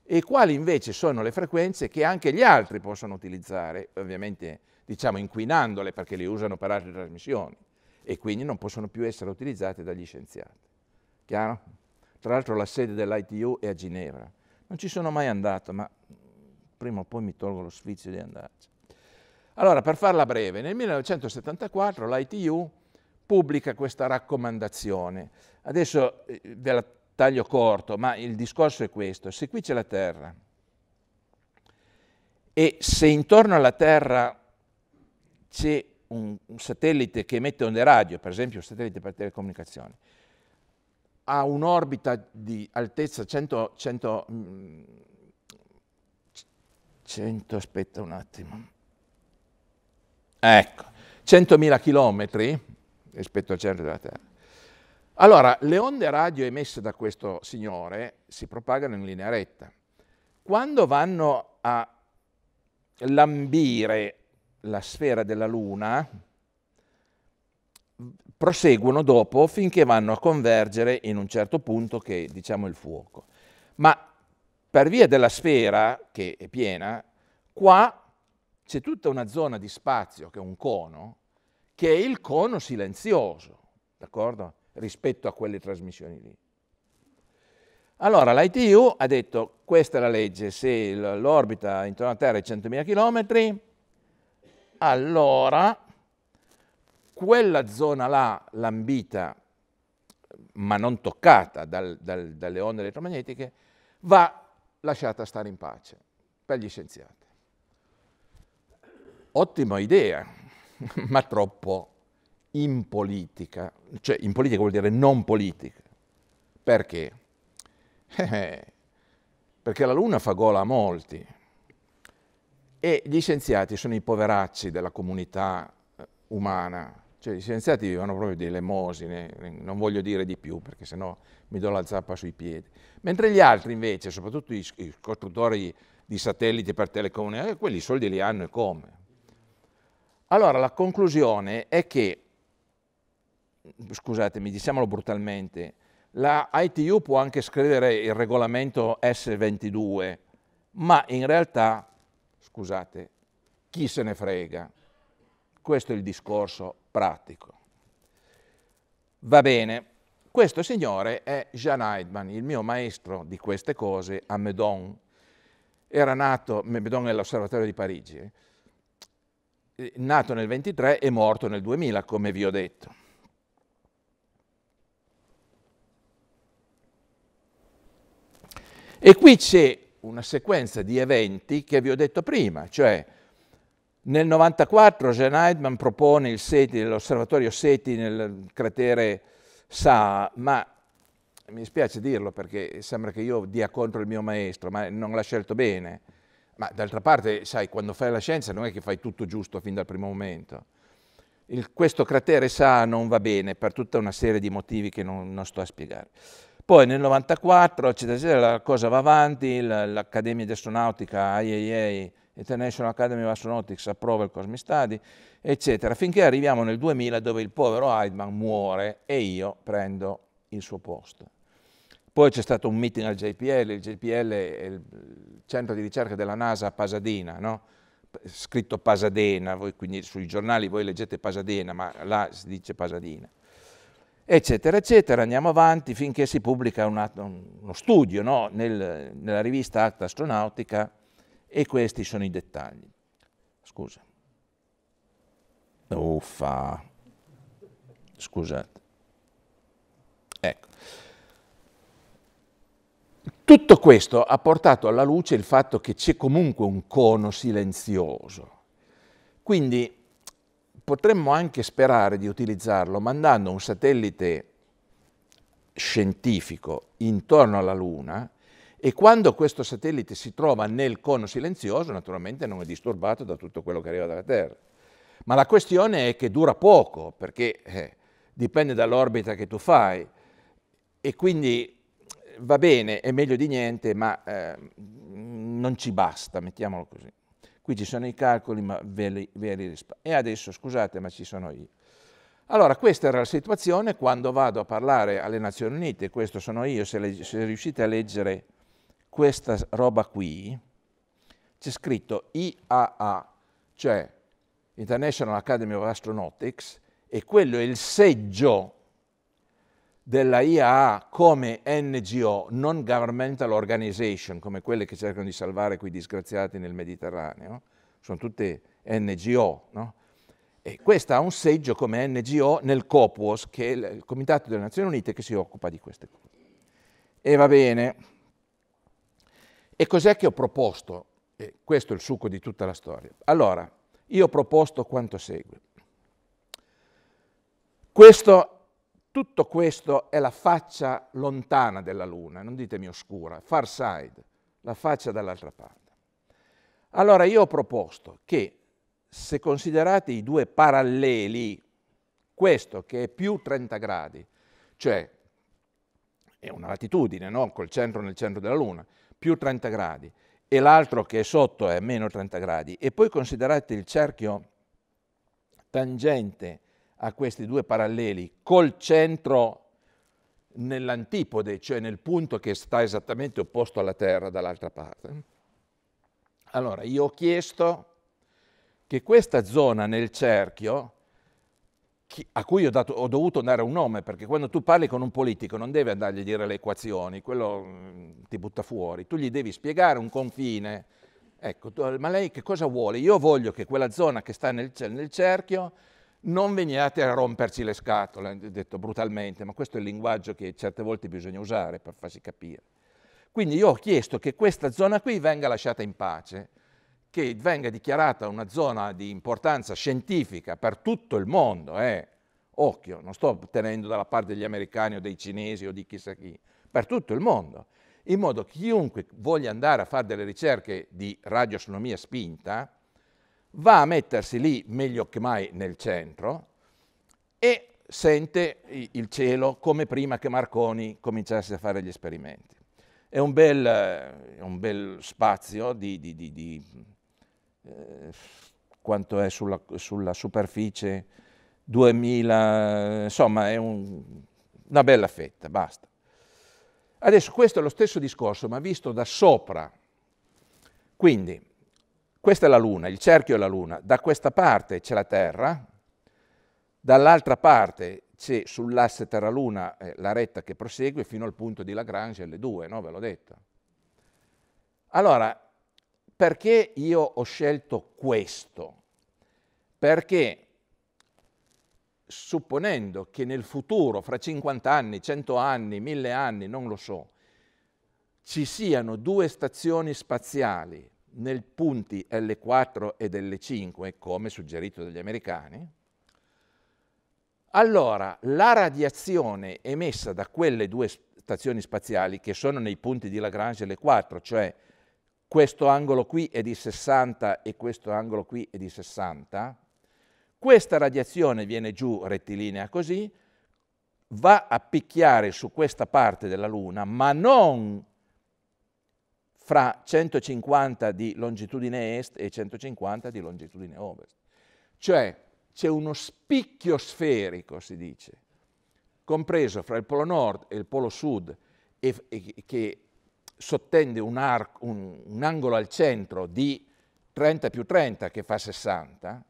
e quali invece sono le frequenze che anche gli altri possono utilizzare, ovviamente diciamo inquinandole perché le usano per altre trasmissioni. e quindi non possono più essere utilizzate dagli scienziati. Chiaro? Tra l'altro la sede dell'ITU è a Ginevra. Non ci sono mai andato, ma prima o poi mi tolgo lo sfizio di andarci. Allora, per farla breve, nel 1974 l'ITU pubblica questa raccomandazione. Adesso eh, ve la taglio corto, ma il discorso è questo. Se qui c'è la Terra e se intorno alla Terra c'è un, un, satellite che emette onde radio, per esempio un satellite per telecomunicazioni, ha un'orbita di altezza 100, 100, 100, aspetta un attimo, ecco, 100.000 chilometri rispetto al centro della Terra. Allora, le onde radio emesse da questo signore si propagano in linea retta. Quando vanno a lambire la sfera della Luna, proseguono dopo finché vanno a convergere in un certo punto che è diciamo il fuoco. Ma per via della sfera, che è piena, qua c'è tutta una zona di spazio, che è un cono, che è il cono silenzioso, d'accordo? Rispetto a quelle trasmissioni lì. Allora l'ITU ha detto, questa è la legge, se l'orbita intorno alla Terra è 100.000 km, allora quella zona là, lambita, ma non toccata dal, dal, dalle onde elettromagnetiche, va lasciata stare in pace per gli scienziati. Ottima idea, (laughs) ma troppo impolitica, cioè impolitica vuol dire non politica. Perché? (laughs) perché la Luna fa gola a molti e gli scienziati sono i poveracci della comunità eh, umana cioè, gli scienziati vivono proprio di elemosine, non voglio dire di più perché sennò mi do la zappa sui piedi. Mentre gli altri invece, soprattutto i, costruttori di satelliti per telecomunicazione, quelli soldi li hanno e come. Allora la conclusione è che, scusatemi, diciamolo brutalmente, la ITU può anche scrivere il regolamento S22, ma in realtà, scusate, chi se ne frega? Questo è il discorso pratico. Va bene, questo signore è Jean Heidman, il mio maestro di queste cose a Meudon. Era nato, Meudon è l'osservatorio di Parigi, eh? Nato nel 23 e morto nel 2000, come vi ho detto. E qui c'è una sequenza di eventi che vi ho detto prima, cioè nel 1994 Jean Heidman propone SETI, l'osservatorio SETI nel cratere Sa, ma mi spiace dirlo perché sembra che io dia contro il mio maestro, ma non l'ha scelto bene. Ma d'altra parte, sai, quando fai la scienza non è che fai tutto giusto fin dal primo momento. Il, questo cratere Sa non va bene per tutta una serie di motivi che non, non sto a spiegare. Poi nel 94 eccetera, eccetera, la cosa va avanti, l'Accademia di Astronautica, IAEA, International Academy of Astronautics approva il Cosmic Study, eccetera, finché arriviamo nel 2000 dove il povero Heidman muore e io prendo il suo posto. Poi c'è stato un meeting al JPL, il JPL è il centro di ricerca della NASA a Pasadena, no? scritto Pasadena, voi quindi sui giornali voi leggete Pasadena, ma là si dice Pasadena. Eccetera, eccetera, andiamo avanti finché si pubblica una, uno studio no? Nel, nella rivista Acta Astronautica e questi sono i dettagli. Scusa. Uffa. Scusate. Ecco. Tutto questo ha portato alla luce il fatto che c'è comunque un cono silenzioso. Quindi potremmo anche sperare di utilizzarlo mandando un satellite scientifico intorno alla Luna e quando questo satellite si trova nel cono silenzioso, naturalmente non è disturbato da tutto quello che arriva dalla Terra. Ma la questione è che dura poco, perché eh, dipende dall'orbita che tu fai, e quindi va bene, è meglio di niente, ma eh, non ci basta, mettiamolo così. Qui ci sono i calcoli, ma ve li, ve li E adesso, scusate, ma ci sono io. Allora, questa era la situazione quando vado a parlare alle Nazioni Unite, questo sono io, se, se riuscite a leggere questa roba qui, c'è scritto IAA, cioè International Academy of Astronautics, e quello è il seggio della IAA come NGO, non governmental organization, come quelle che cercano di salvare quei disgraziati nel Mediterraneo, sono tutte NGO, no? E questa ha un seggio come NGO nel COPUOS, che è il Comitato delle Nazioni Unite che si occupa di queste cose. E va bene. E cos'è che ho proposto? E questo è il succo di tutta la storia. Allora, io ho proposto quanto segue. Questo, tutto questo è la faccia lontana della Luna, non ditemi oscura, far side, la faccia dall'altra parte. Allora io ho proposto che se considerate i due paralleli, questo che è più 30 gradi, cioè è una latitudine, no? col centro nel centro della Luna, più 30 gradi, e l'altro che è sotto è meno 30 gradi, e poi considerate il cerchio tangente a questi due paralleli col centro nell'antipode, cioè nel punto che sta esattamente opposto alla Terra dall'altra parte. Allora, io ho chiesto che questa zona nel cerchio, a cui ho, dato, ho, dovuto dare un nome, perché quando tu parli con un politico non devi andargli a dire le equazioni, quello mm, ti butta fuori, tu gli devi spiegare un confine. Ecco, ma lei che cosa vuole? Io voglio che quella zona che sta nel, nel cerchio non veniate a romperci le scatole, detto brutalmente, ma questo è il linguaggio che certe volte bisogna usare per farsi capire. Quindi io ho chiesto che questa zona qui venga lasciata in pace, che venga dichiarata una zona di importanza scientifica per tutto il mondo, eh. occhio, non sto tenendo dalla parte degli americani o dei cinesi o di chissà chi, per tutto il mondo, in modo che chiunque voglia andare a fare delle ricerche di radioastronomia spinta, va a mettersi lì meglio che mai nel centro e sente il cielo come prima che Marconi cominciasse a fare gli esperimenti. È un bel, è un bel spazio di, di, di, di eh, quanto è sulla, sulla, superficie, 2000, insomma è un, una bella fetta, basta. Adesso questo è lo stesso discorso, ma visto da sopra. Quindi questa è la Luna, il cerchio è la Luna. Da questa parte c'è la Terra, dall'altra parte c'è sull'asse Terra-Luna eh, la retta che prosegue fino al punto di Lagrange, L2, no? Ve l'ho detto. Allora, perché io ho scelto questo? Perché supponendo che nel futuro, fra 50 anni, 100 anni, 1000 anni, non lo so, ci siano due stazioni spaziali nel punti L4 ed L5, come suggerito dagli americani, allora la radiazione emessa da quelle due stazioni spaziali, che sono nei punti di Lagrange L4, cioè questo angolo qui è di 60 e questo angolo qui è di 60, questa radiazione viene giù rettilinea così, va a picchiare su questa parte della Luna, ma non fra 150 di longitudine est e 150 di longitudine ovest. Cioè c'è uno spicchio sferico, si dice, compreso fra il polo nord e il polo sud, e, e, che sottende un, arco, un, un angolo al centro di 30 più 30 che fa 60,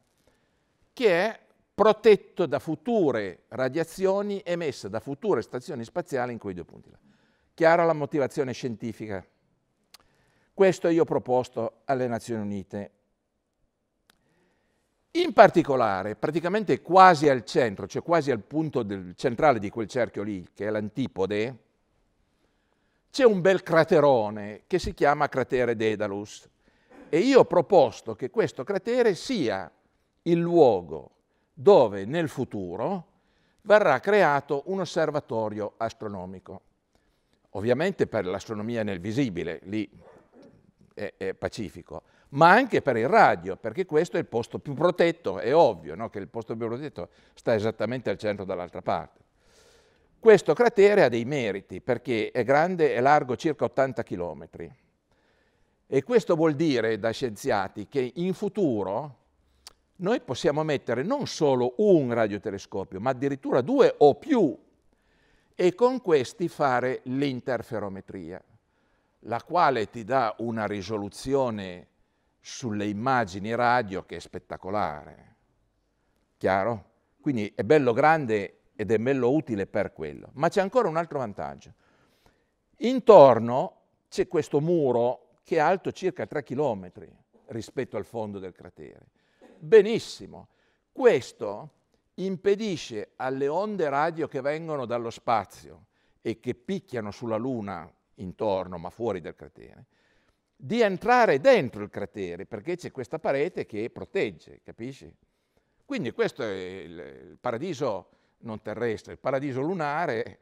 che è protetto da future radiazioni emesse da future stazioni spaziali in quei due punti là. Chiara la motivazione scientifica questo io ho proposto alle Nazioni Unite. In particolare, praticamente quasi al centro, cioè quasi al punto del, centrale di quel cerchio lì, che è l'antipode, c'è un bel craterone che si chiama cratere Daedalus. E io ho proposto che questo cratere sia il luogo dove nel futuro verrà creato un osservatorio astronomico. Ovviamente per l'astronomia nel visibile, lì è pacifico, ma anche per il radio, perché questo è il posto più protetto, è ovvio no? che il posto più protetto sta esattamente al centro dall'altra parte. Questo cratere ha dei meriti perché è grande e largo circa 80 km. E questo vuol dire, da scienziati, che in futuro noi possiamo mettere non solo un radiotelescopio, ma addirittura due o più, e con questi fare l'interferometria la quale ti dà una risoluzione sulle immagini radio che è spettacolare. Chiaro? Quindi è bello grande ed è bello utile per quello. Ma c'è ancora un altro vantaggio. Intorno c'è questo muro che è alto circa 3 km rispetto al fondo del cratere. Benissimo. Questo impedisce alle onde radio che vengono dallo spazio e che picchiano sulla Luna intorno, ma fuori dal cratere, di entrare dentro il cratere, perché c'è questa parete che protegge, capisci? Quindi questo è il paradiso non terrestre, il paradiso lunare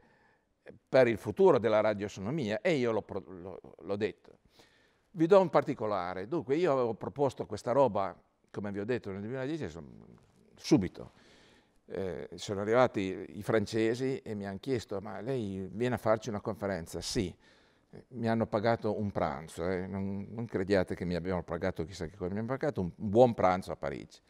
per il futuro della radioastronomia e io l'ho, l'ho detto. Vi do un particolare. Dunque, io avevo proposto questa roba, come vi ho detto, nel 2010, subito. Eh, sono arrivati i francesi e mi hanno chiesto, ma lei viene a farci una conferenza? Sì. Mi hanno pagato un pranzo, eh. non, non, crediate che mi abbiano pagato chissà che cosa, mi hanno pagato un, buon pranzo a Parigi.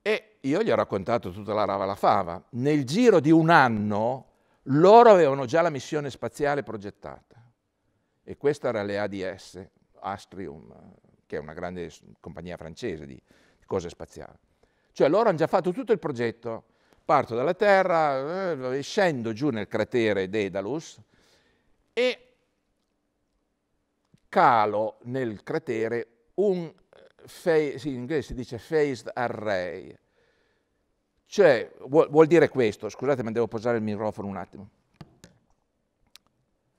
E io gli ho raccontato tutta la rava la fava. Nel giro di un anno loro avevano già la missione spaziale progettata e questa era l'ADS, Astrium, che è una grande compagnia francese di, di cose spaziali. Cioè loro hanno già fatto tutto il progetto, parto dalla Terra, eh, scendo giù nel cratere Daedalus e calo nel cratere un, in inglese si dice phased array, cioè vuol, vuol dire questo, scusate ma devo posare il microfono un attimo.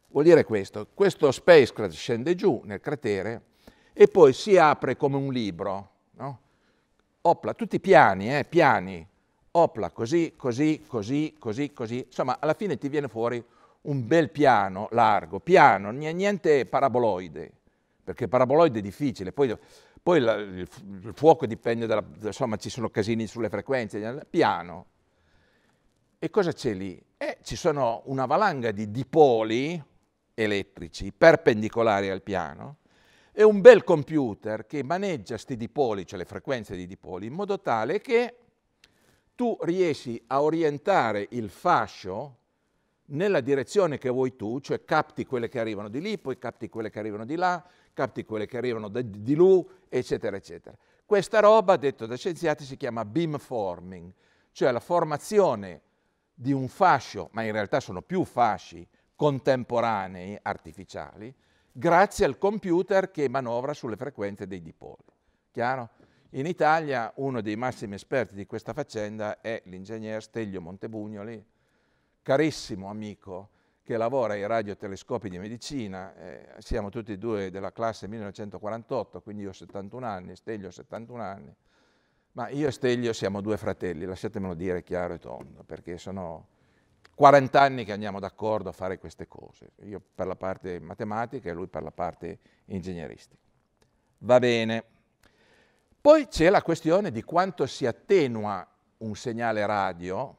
Vuol dire questo, questo spacecraft scende giù nel cratere e poi si apre come un libro, no? Opla, tutti piani, eh, piani, opla così, così, così, così, così, insomma alla fine ti viene fuori un bel piano largo, piano, niente paraboloide, perché paraboloide è difficile, poi, poi la, il, fuoco dipende dalla, insomma ci sono casini sulle frequenze, piano. E cosa c'è lì? Eh, ci sono una valanga di dipoli, elettrici perpendicolari al piano e un bel computer che maneggia questi dipoli, cioè le frequenze di dipoli, in modo tale che tu riesci a orientare il fascio nella direzione che vuoi tu, cioè capti quelle che arrivano di lì, poi capti quelle che arrivano di là, capti quelle che arrivano di, di lù, eccetera, eccetera. Questa roba, detto da scienziati, si chiama beamforming, cioè la formazione di un fascio, ma in realtà sono più fasci, contemporanei, artificiali, grazie al computer che manovra sulle frequenze dei dipoli. Chiaro? In Italia uno dei massimi esperti di questa faccenda è l'ingegner Steglio Montebugnoli, carissimo amico che lavora ai radiotelescopi di medicina, eh, siamo tutti e due della classe 1948, quindi io ho 71 anni, Steglio ha 71 anni, ma io e Steglio siamo due fratelli, lasciatemelo dire chiaro e tondo, perché sono 40 anni che andiamo d'accordo a fare queste cose, io per la parte matematica e lui per la parte ingegneristica. Va bene. Poi c'è la questione di quanto si attenua un segnale radio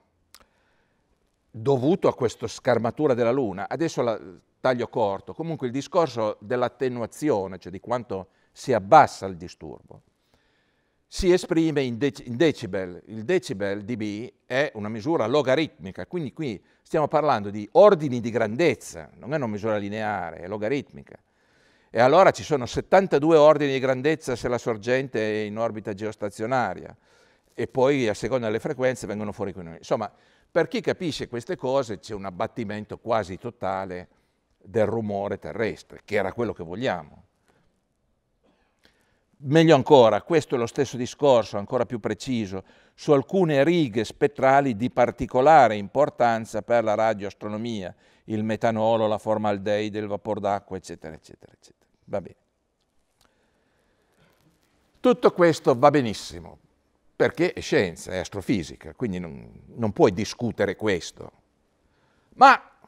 dovuto a questa scarmatura della Luna. Adesso la taglio corto, comunque il discorso dell'attenuazione, cioè di quanto si abbassa il disturbo si esprime in, dec in, decibel. Il decibel dB è una misura logaritmica, quindi qui stiamo parlando di ordini di grandezza, non è una misura lineare, è logaritmica. E allora ci sono 72 ordini di grandezza se la sorgente è in orbita geostazionaria e poi a seconda delle frequenze vengono fuori con noi. Insomma, per chi capisce queste cose c'è un abbattimento quasi totale del rumore terrestre, che era quello che vogliamo. Meglio ancora, questo è lo stesso discorso, ancora più preciso, su alcune righe spettrali di particolare importanza per la radioastronomia, il metanolo, la formaldeide, il vapor d'acqua, eccetera, eccetera, eccetera. Va bene. Tutto questo va benissimo, perché è scienza, è astrofisica, quindi non, non puoi discutere questo. Ma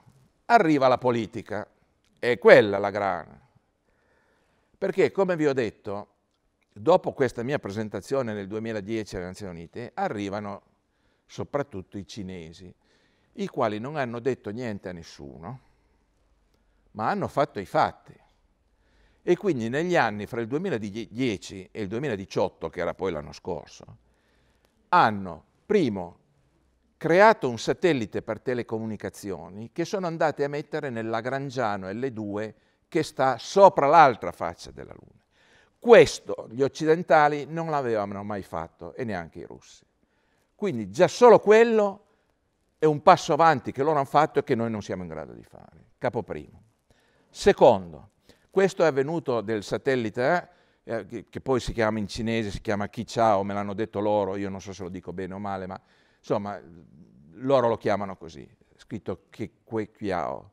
arriva la politica, è quella la grana. Perché, come vi ho detto, dopo questa mia presentazione nel 2010 alle Nazioni Unite, arrivano soprattutto i cinesi, i quali non hanno detto niente a nessuno, ma hanno fatto i fatti. E quindi negli anni fra il 2010 e il 2018, che era poi l'anno scorso, hanno, primo, creato un satellite per telecomunicazioni che sono andati a mettere nel Lagrangiano L2 che sta sopra l'altra faccia della Luna. Questo gli occidentali non l'avevano mai fatto e neanche i russi. Quindi già solo quello è un passo avanti che loro hanno fatto e che noi non siamo in grado di fare. Capo primo. Secondo, questo è avvenuto del satellite eh, che, che, poi si chiama in cinese, si chiama Kichao, me l'hanno detto loro, io non so se lo dico bene o male, ma insomma loro lo chiamano così, scritto Kiao.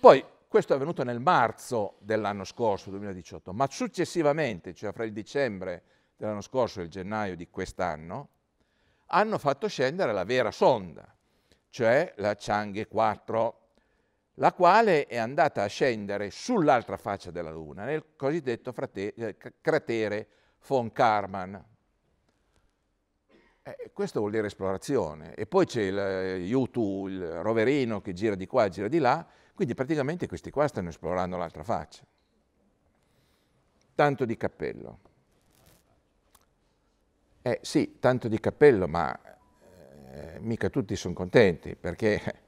Poi questo è avvenuto nel marzo dell'anno scorso, 2018, ma successivamente, cioè fra il dicembre dell'anno scorso e il gennaio di quest'anno, hanno fatto scendere la vera sonda, cioè la Chang'e 4, la quale è andata a scendere sull'altra faccia della Luna, nel cosiddetto frate- eh, cratere von Karman. Eh, questo vuol dire esplorazione. E poi c'è il U2, il roverino che gira di qua, gira di là, quindi praticamente questi qua stanno esplorando l'altra faccia. Tanto di cappello. Eh sì, tanto di cappello, ma eh, mica tutti sono contenti, perché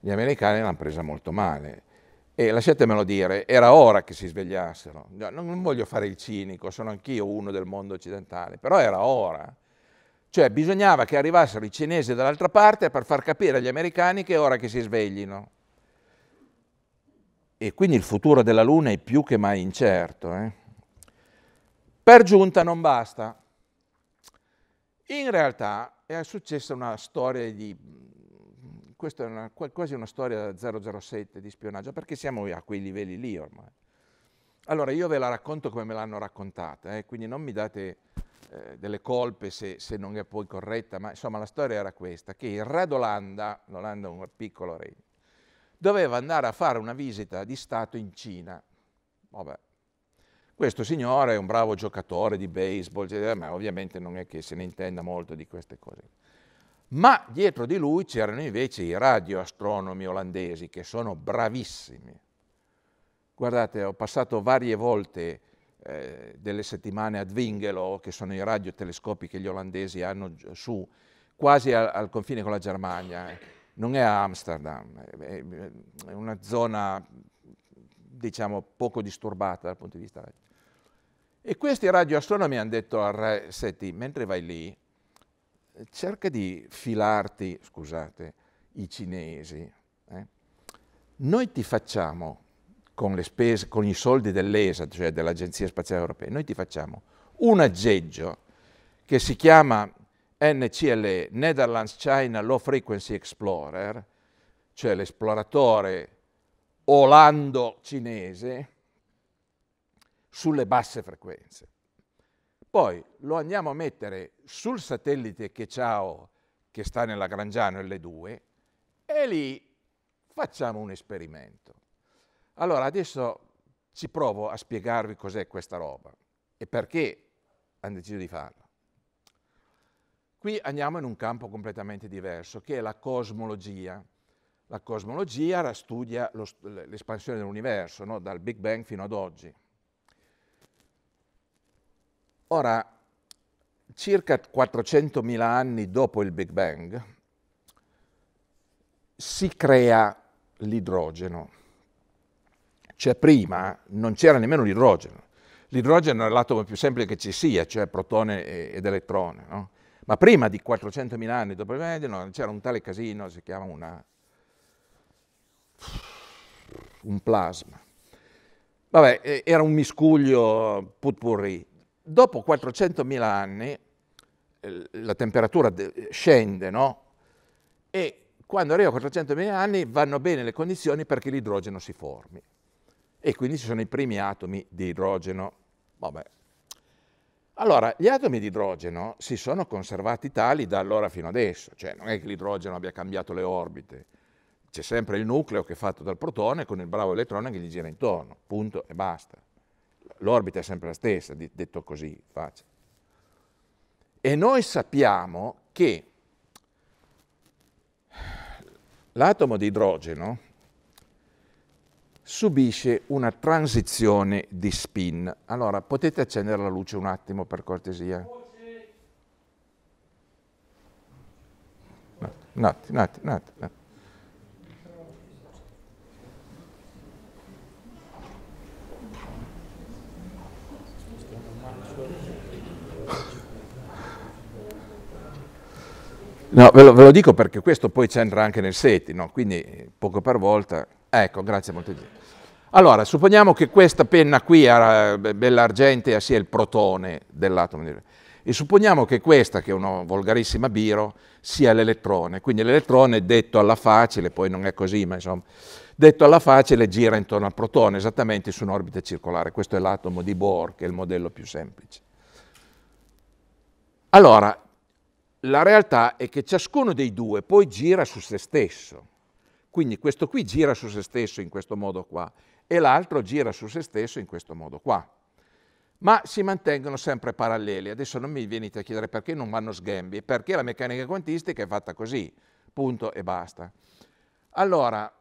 gli americani l'hanno presa molto male. E lasciatemelo dire, era ora che si svegliassero. Non voglio fare il cinico, sono anch'io uno del mondo occidentale, però era ora. Cioè bisognava che arrivassero i cinesi dall'altra parte per far capire agli americani che è ora che si sveglino. E quindi il futuro della Luna è più che mai incerto. Eh? Per giunta non basta. In realtà è successa una storia di... Questa è una, quasi una storia 007 di spionaggio, perché siamo a quei livelli lì ormai. Allora io ve la racconto come me l'hanno raccontata, eh? quindi non mi date eh, delle colpe se, se, non è poi corretta, ma insomma la storia era questa, che il re d'Olanda, l'Olanda è un piccolo regno, doveva andare a fare una visita di Stato in Cina. Vabbè. Questo signore è un bravo giocatore di baseball, ma ovviamente non è che se ne intenda molto di queste cose. Ma dietro di lui c'erano invece i radioastronomi olandesi che sono bravissimi. Guardate, ho passato varie volte eh, delle settimane a Dwingelo, che sono i radiotelescopi che gli olandesi hanno su, quasi al, al confine con la Germania. Non è a Amsterdam, è, è una zona, diciamo, poco disturbata dal punto di vista. E questi radioastronomi hanno detto al re, senti, mentre vai lì, cerca di filarti, scusate, i cinesi. Eh? Noi ti facciamo con, le spese, con i soldi dell'ESA, cioè dell'Agenzia Spaziale Europea, noi ti facciamo un aggeggio che si chiama NCLE, Netherlands China Low Frequency Explorer, cioè l'esploratore olando-cinese sulle basse frequenze. Poi lo andiamo a mettere sul satellite Checiao che sta nella Grangiano L2 e lì facciamo un esperimento. Allora adesso ci provo a spiegarvi cos'è questa roba e perché hanno deciso di farla. Qui andiamo in un campo completamente diverso, che è la cosmologia. La cosmologia studia l'espansione dell'universo, no? dal Big Bang fino ad oggi. Ora, circa 400.000 anni dopo il Big Bang, si crea l'idrogeno. Cioè prima non c'era nemmeno l'idrogeno. L'idrogeno è l'atomo più semplice che ci sia, cioè protone ed elettrone. No? Ma prima di 400.000 anni dopo il Medino c'era un tale casino, si chiama una, un plasma. Vabbè, era un miscuglio putpurri. Dopo 400.000 anni eh, la temperatura scende, no? E quando arriva a 400.000 anni vanno bene le condizioni perché l'idrogeno si formi e quindi ci sono i primi atomi di idrogeno. Vabbè. Allora, gli atomi di idrogeno si sono conservati tali da allora fino adesso, cioè non è che l'idrogeno abbia cambiato le orbite, c'è sempre il nucleo che è fatto dal protone con il bravo elettrone che gli gira intorno, punto e basta. L'orbita è sempre la stessa, detto così, facile. E noi sappiamo che l'atomo di idrogeno subisce una transizione di spin. Allora, potete accendere la luce un attimo per cortesia? Un attimo, un attimo, un attimo. No, ve lo, ve lo, dico perché questo poi c'entra anche nel SETI, no? quindi poco per volta. Ecco, grazie molto. Allora, supponiamo che questa penna qui, bella argentea, sia il protone dell'atomo di e supponiamo che questa, che è una volgarissima biro, sia l'elettrone. Quindi l'elettrone, detto alla facile, poi non è così, ma insomma, detto alla facile, gira intorno al protone, esattamente su un'orbita circolare. Questo è l'atomo di Bohr, che è il modello più semplice. Allora, la realtà è che ciascuno dei due poi gira su se stesso. Quindi questo qui gira su se stesso in questo modo qua e l'altro gira su se stesso in questo modo qua. Ma si mantengono sempre paralleli. Adesso non mi venite a chiedere perché non vanno sghembi, perché la meccanica quantistica è fatta così, punto e basta. Allora,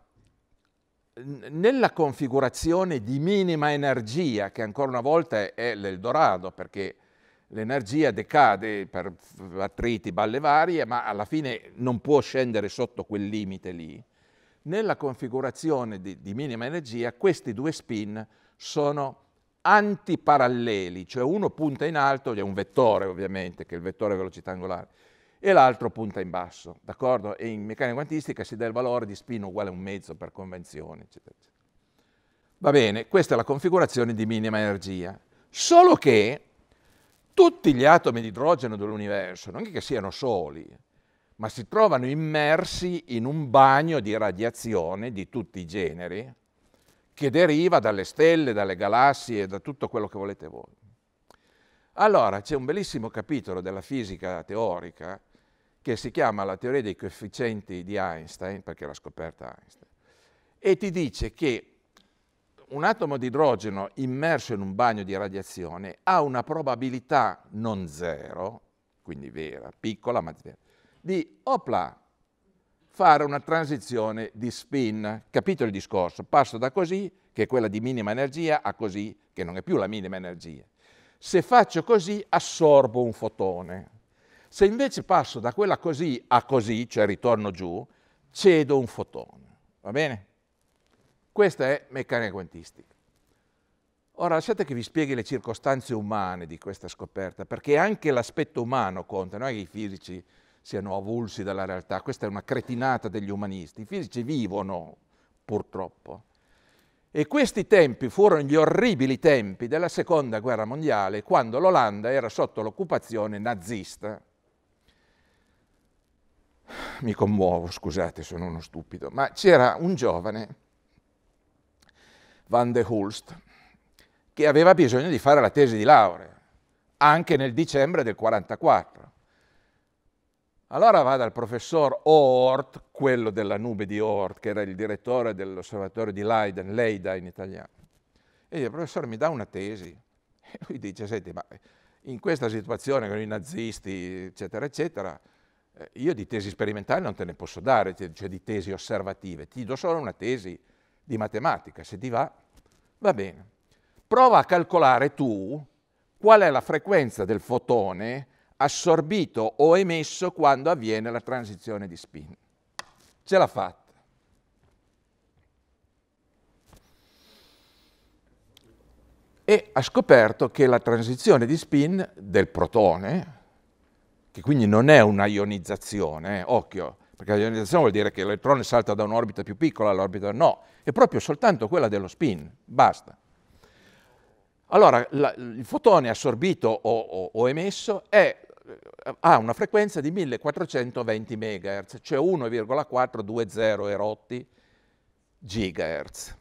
nella configurazione di minima energia, che ancora una volta è l'Eldorado, perché l'energia decade per attriti, balle varie, ma alla fine non può scendere sotto quel limite lì. Nella configurazione di, di minima energia questi due spin sono antiparalleli, cioè uno punta in alto, è un vettore ovviamente, che è il vettore velocità angolare, e l'altro punta in basso, d'accordo? E in meccanica quantistica si dà il valore di spin uguale a un mezzo per convenzione, eccetera, eccetera. Va bene, questa è la configurazione di minima energia. Solo che tutti gli atomi di idrogeno dell'universo, non è che siano soli, ma si trovano immersi in un bagno di radiazione di tutti i generi che deriva dalle stelle, dalle galassie, da tutto quello che volete voi. Allora c'è un bellissimo capitolo della fisica teorica che si chiama la teoria dei coefficienti di Einstein, perché l'ha scoperta Einstein, e ti dice che un atomo di idrogeno immerso in un bagno di radiazione ha una probabilità non zero, quindi vera, piccola ma vera, di, opla, fare una transizione di spin. Capito il discorso? Passo da così, che è quella di minima energia, a così, che non è più la minima energia. Se faccio così, assorbo un fotone. Se invece passo da quella così a così, cioè ritorno giù, cedo un fotone. Va bene? Questa è meccanica quantistica. Ora lasciate che vi spieghi le circostanze umane di questa scoperta, perché anche l'aspetto umano conta, non è che i fisici siano avulsi dalla realtà, questa è una cretinata degli umanisti, i fisici vivono purtroppo. E questi tempi furono gli orribili tempi della seconda guerra mondiale, quando l'Olanda era sotto l'occupazione nazista. Mi commuovo, scusate, sono uno stupido, ma c'era un giovane Van de Hulst, che aveva bisogno di fare la tesi di laurea, anche nel dicembre del 1944. Allora va dal professor Oort, quello della nube di Oort, che era il direttore dell'osservatorio di Leiden, Leida in italiano, e dice, professore, mi dà una tesi? (laughs) E lui dice, senti, ma in questa situazione con i nazisti, eccetera, eccetera, eh, io di tesi sperimentali non te ne posso dare, cioè di tesi osservative, ti do solo una tesi di matematica, se ti va, va bene. Prova a calcolare tu qual è la frequenza del fotone assorbito o emesso quando avviene la transizione di spin. Ce l'ha fatta. E ha scoperto che la transizione di spin del protone, che quindi non è una ionizzazione, eh, occhio, perché la ionizzazione vuol dire che l'elettrone salta da un'orbita più piccola all'orbita no, è proprio soltanto quella dello spin, basta. Allora, la, il fotone assorbito o, o, o emesso è, ha una frequenza di 1420 MHz, cioè 1,420 erotti GHz.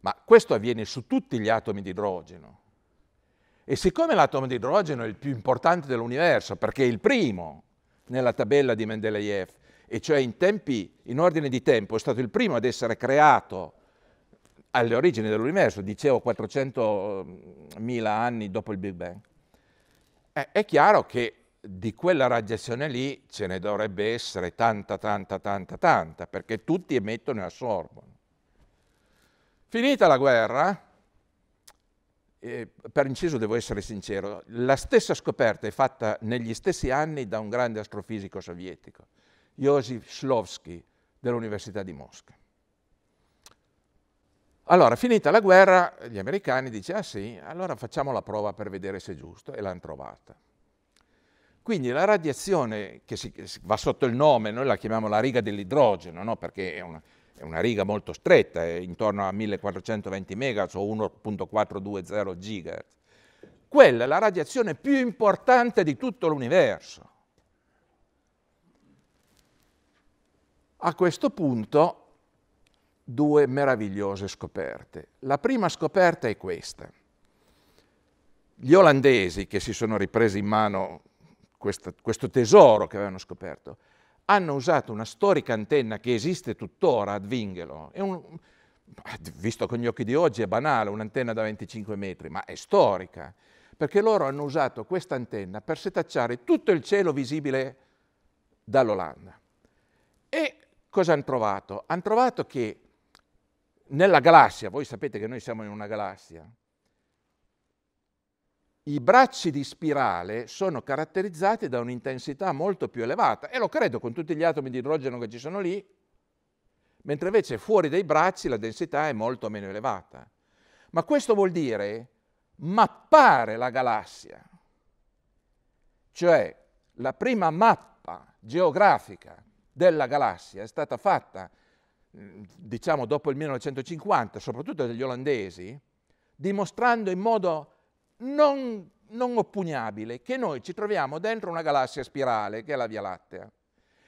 Ma questo avviene su tutti gli atomi di idrogeno. E siccome l'atomo di idrogeno è il più importante dell'universo, perché è il primo nella tabella di Mendeleev, e cioè in tempi, in ordine di tempo, è stato il primo ad essere creato alle origini dell'universo, dicevo 400.000 anni dopo il Big Bang. Eh, è chiaro che di quella radiazione lì ce ne dovrebbe essere tanta, tanta, tanta, tanta, perché tutti emettono e assorbono. Finita la guerra, eh, per inciso devo essere sincero, la stessa scoperta è fatta negli stessi anni da un grande astrofisico sovietico, Josif Shlovsky dell'Università di Mosca. Allora, finita la guerra, gli americani dicono, ah sì, allora facciamo la prova per vedere se è giusto, e l'hanno trovata. Quindi la radiazione che, si, va sotto il nome, noi la chiamiamo la riga dell'idrogeno, no? perché è una, è una, riga molto stretta, è intorno a 1420 MHz o 1.420 GHz. Quella è la radiazione più importante di tutto l'universo. A questo punto due meravigliose scoperte. La prima scoperta è questa. Gli olandesi che si sono ripresi in mano questo, questo tesoro che avevano scoperto, hanno usato una storica antenna che esiste tuttora ad Vingelo. Un, visto con gli occhi di oggi è banale, un'antenna da 25 metri, ma è storica, perché loro hanno usato questa antenna per setacciare tutto il cielo visibile dall'Olanda. E cosa hanno trovato? Hanno trovato che nella galassia, voi sapete che noi siamo in una galassia, i bracci di spirale sono caratterizzati da un'intensità molto più elevata e lo credo con tutti gli atomi di idrogeno che ci sono lì, mentre invece fuori dai bracci la densità è molto meno elevata. Ma questo vuol dire mappare la galassia, cioè la prima mappa geografica della galassia è stata fatta, diciamo, dopo il 1950, soprattutto dagli olandesi, dimostrando in modo non, non oppugnabile che noi ci troviamo dentro una galassia spirale che è la Via Lattea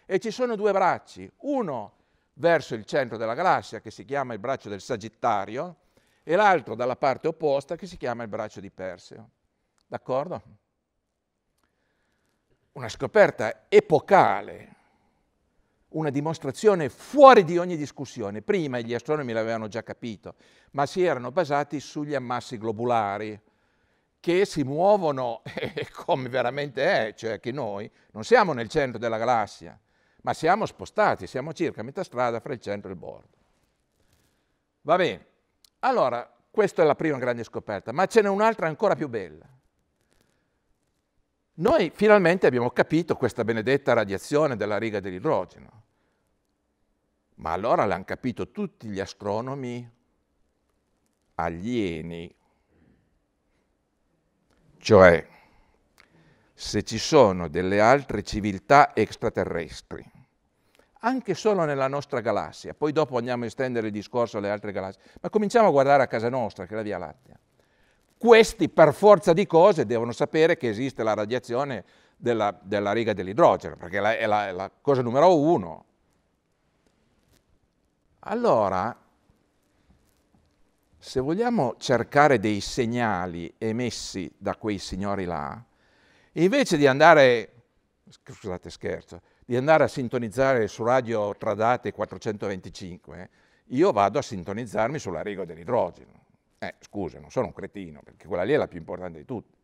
e ci sono due bracci, uno verso il centro della galassia che si chiama il braccio del Sagittario e l'altro dalla parte opposta che si chiama il braccio di Perseo. D'accordo? Una scoperta epocale, una dimostrazione fuori di ogni discussione. Prima gli astronomi l'avevano già capito, ma si erano basati sugli ammassi globulari, che si muovono (laughs) come veramente è, cioè che noi non siamo nel centro della galassia, ma siamo spostati, siamo circa a metà strada fra il centro e il bordo. Va bene, allora questa è la prima grande scoperta, ma ce n'è un'altra ancora più bella. Noi finalmente abbiamo capito questa benedetta radiazione della riga dell'idrogeno, ma allora l'hanno capito tutti gli astronomi alieni cioè, se ci sono delle altre civiltà extraterrestri, anche solo nella nostra galassia, poi dopo andiamo a estendere il discorso alle altre galassie, ma cominciamo a guardare a casa nostra, che è la Via Lattea. Questi, per forza di cose, devono sapere che esiste la radiazione della, della riga dell'idrogeno, perché è la, è, la, è la cosa numero uno. Allora, se vogliamo cercare dei segnali emessi da quei signori là, invece di andare, scusate scherzo, di andare a sintonizzare su radio Tradate 425, io vado a sintonizzarmi sulla riga dell'idrogeno. Eh, scusa, non sono un cretino, perché quella lì è la più importante di tutte.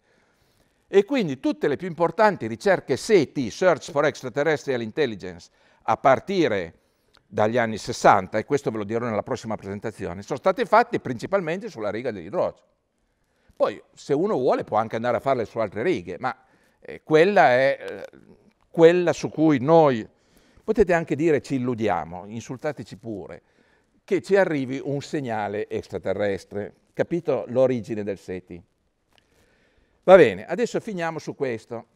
E quindi tutte le più importanti ricerche SETI, Search for Extraterrestrial Intelligence, a partire dagli anni 60, e questo ve lo dirò nella prossima presentazione, sono state fatte principalmente sulla riga dell'idrogeno. Poi, se uno vuole, può anche andare a farle su altre righe, ma eh, quella è eh, quella su cui noi, potete anche dire ci illudiamo, insultateci pure, che ci arrivi un segnale extraterrestre. Capito l'origine del SETI? Va bene, adesso finiamo su questo.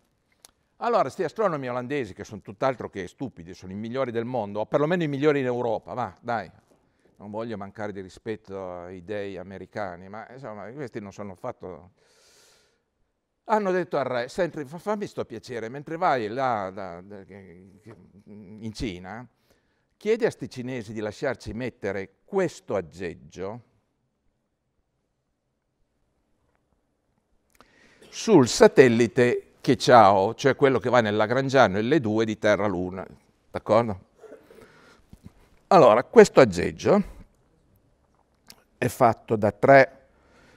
Allora, questi astronomi olandesi, che sono tutt'altro che stupidi, sono i migliori del mondo, o perlomeno i migliori in Europa, va, dai, non voglio mancare di rispetto ai dei americani, ma insomma, questi non sono affatto... Hanno detto al re, senti, fammi sto piacere, mentre vai là da, da, in Cina, chiedi a questi cinesi di lasciarci mettere questo aggeggio sul satellite che ciao, cioè quello che va nel Lagrangiano L2 di Terra-Luna, d'accordo? Allora, questo aggeggio è fatto da tre,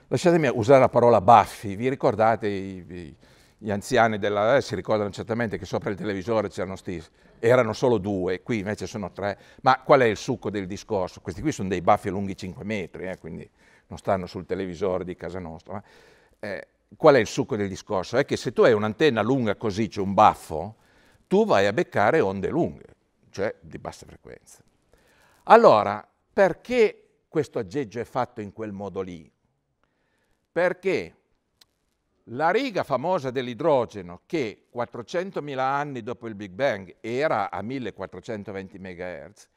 lasciatemi usare la parola baffi, vi ricordate i, gli anziani della eh, si ricordano certamente che sopra il televisore c'erano sti, erano solo due, qui invece sono tre, ma qual è il succo del discorso? Questi qui sono dei baffi lunghi 5 metri, eh, quindi non stanno sul televisore di casa nostra. Eh, qual è il succo del discorso? È che se tu hai un'antenna lunga così, c'è un baffo, tu vai a beccare onde lunghe, cioè di bassa frequenza. Allora, perché questo aggeggio è fatto in quel modo lì? Perché La riga famosa dell'idrogeno, che 400.000 anni dopo il Big Bang era a 1420 MHz,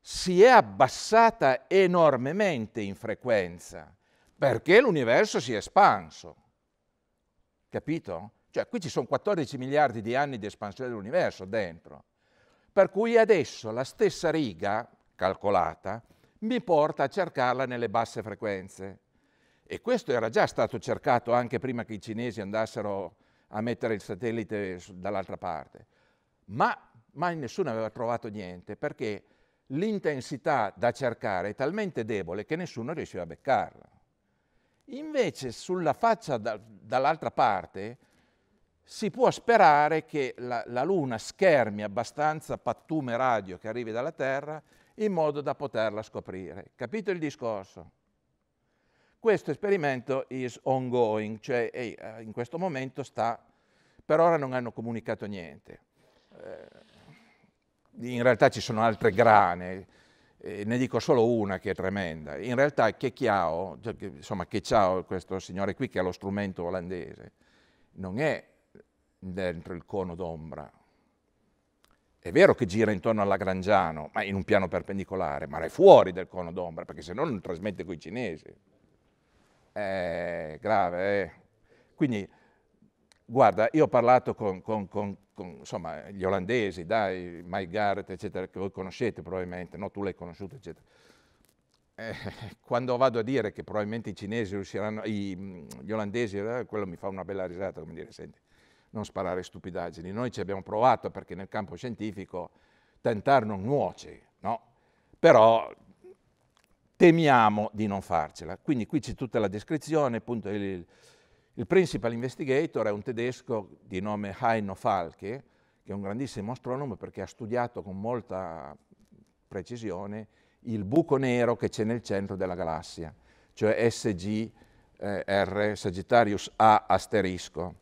si è abbassata enormemente in frequenza perché l'universo si è espanso. Capito? Cioè qui ci sono 14 miliardi di anni di espansione dell'universo dentro. Per cui adesso la stessa riga calcolata mi porta a cercarla nelle basse frequenze. E questo era già stato cercato anche prima che i cinesi andassero a mettere il satellite dall'altra parte. Ma mai nessuno aveva trovato niente perché l'intensità da cercare è talmente debole che nessuno riusciva a beccarla. Invece sulla faccia da, dall'altra parte si può sperare che la, la, Luna schermi abbastanza pattume radio che arrivi dalla Terra in modo da poterla scoprire. Capito il discorso? Questo esperimento is ongoing, cioè eh, in questo momento sta, per ora non hanno comunicato niente. Eh, in realtà ci sono altre grane, eh, ne dico solo una che è tremenda. In realtà Kekiao, cioè, insomma Kekiao, questo signore qui che ha lo strumento olandese, non è dentro il cono d'ombra. È vero che gira intorno alla Grangiano, ma in un piano perpendicolare, ma è fuori del cono d'ombra, perché se no non trasmette con i cinesi è grave. Eh. Quindi, guarda, io ho parlato con, con, con, con insomma, gli olandesi, dai, Mike Garrett, eccetera, che voi conoscete probabilmente, no, tu l'hai conosciuto, eccetera. Eh, quando vado a dire che probabilmente i cinesi riusciranno, i, gli olandesi, eh, quello mi fa una bella risata, come dire, senti, non sparare stupidaggini. Noi ci abbiamo provato perché nel campo scientifico tentare non nuoce, no? Però temiamo di non farcela. Quindi qui c'è tutta la descrizione, appunto il, il principal investigator è un tedesco di nome Heino Falke, che è un grandissimo astronomo perché ha studiato con molta precisione il buco nero che c'è nel centro della galassia, cioè SGR, Sagittarius A asterisco,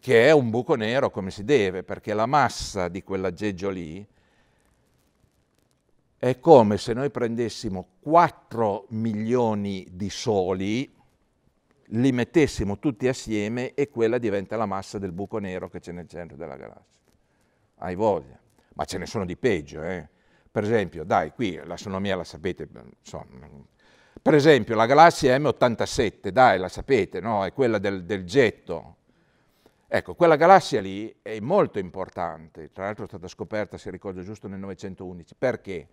che è un buco nero come si deve, perché la massa di quell'aggeggio lì è come se noi prendessimo 4 milioni di soli, li mettessimo tutti assieme e quella diventa la massa del buco nero che c'è nel centro della galassia. Hai voglia. Ma ce ne sono di peggio, eh? Per esempio, dai, qui l'astronomia la sapete, insomma. Per esempio, la galassia M87, dai, la sapete, no? È quella del, del getto. Ecco, quella galassia lì è molto importante, tra l'altro è stata scoperta, se ricordo giusto, nel 911. Perché?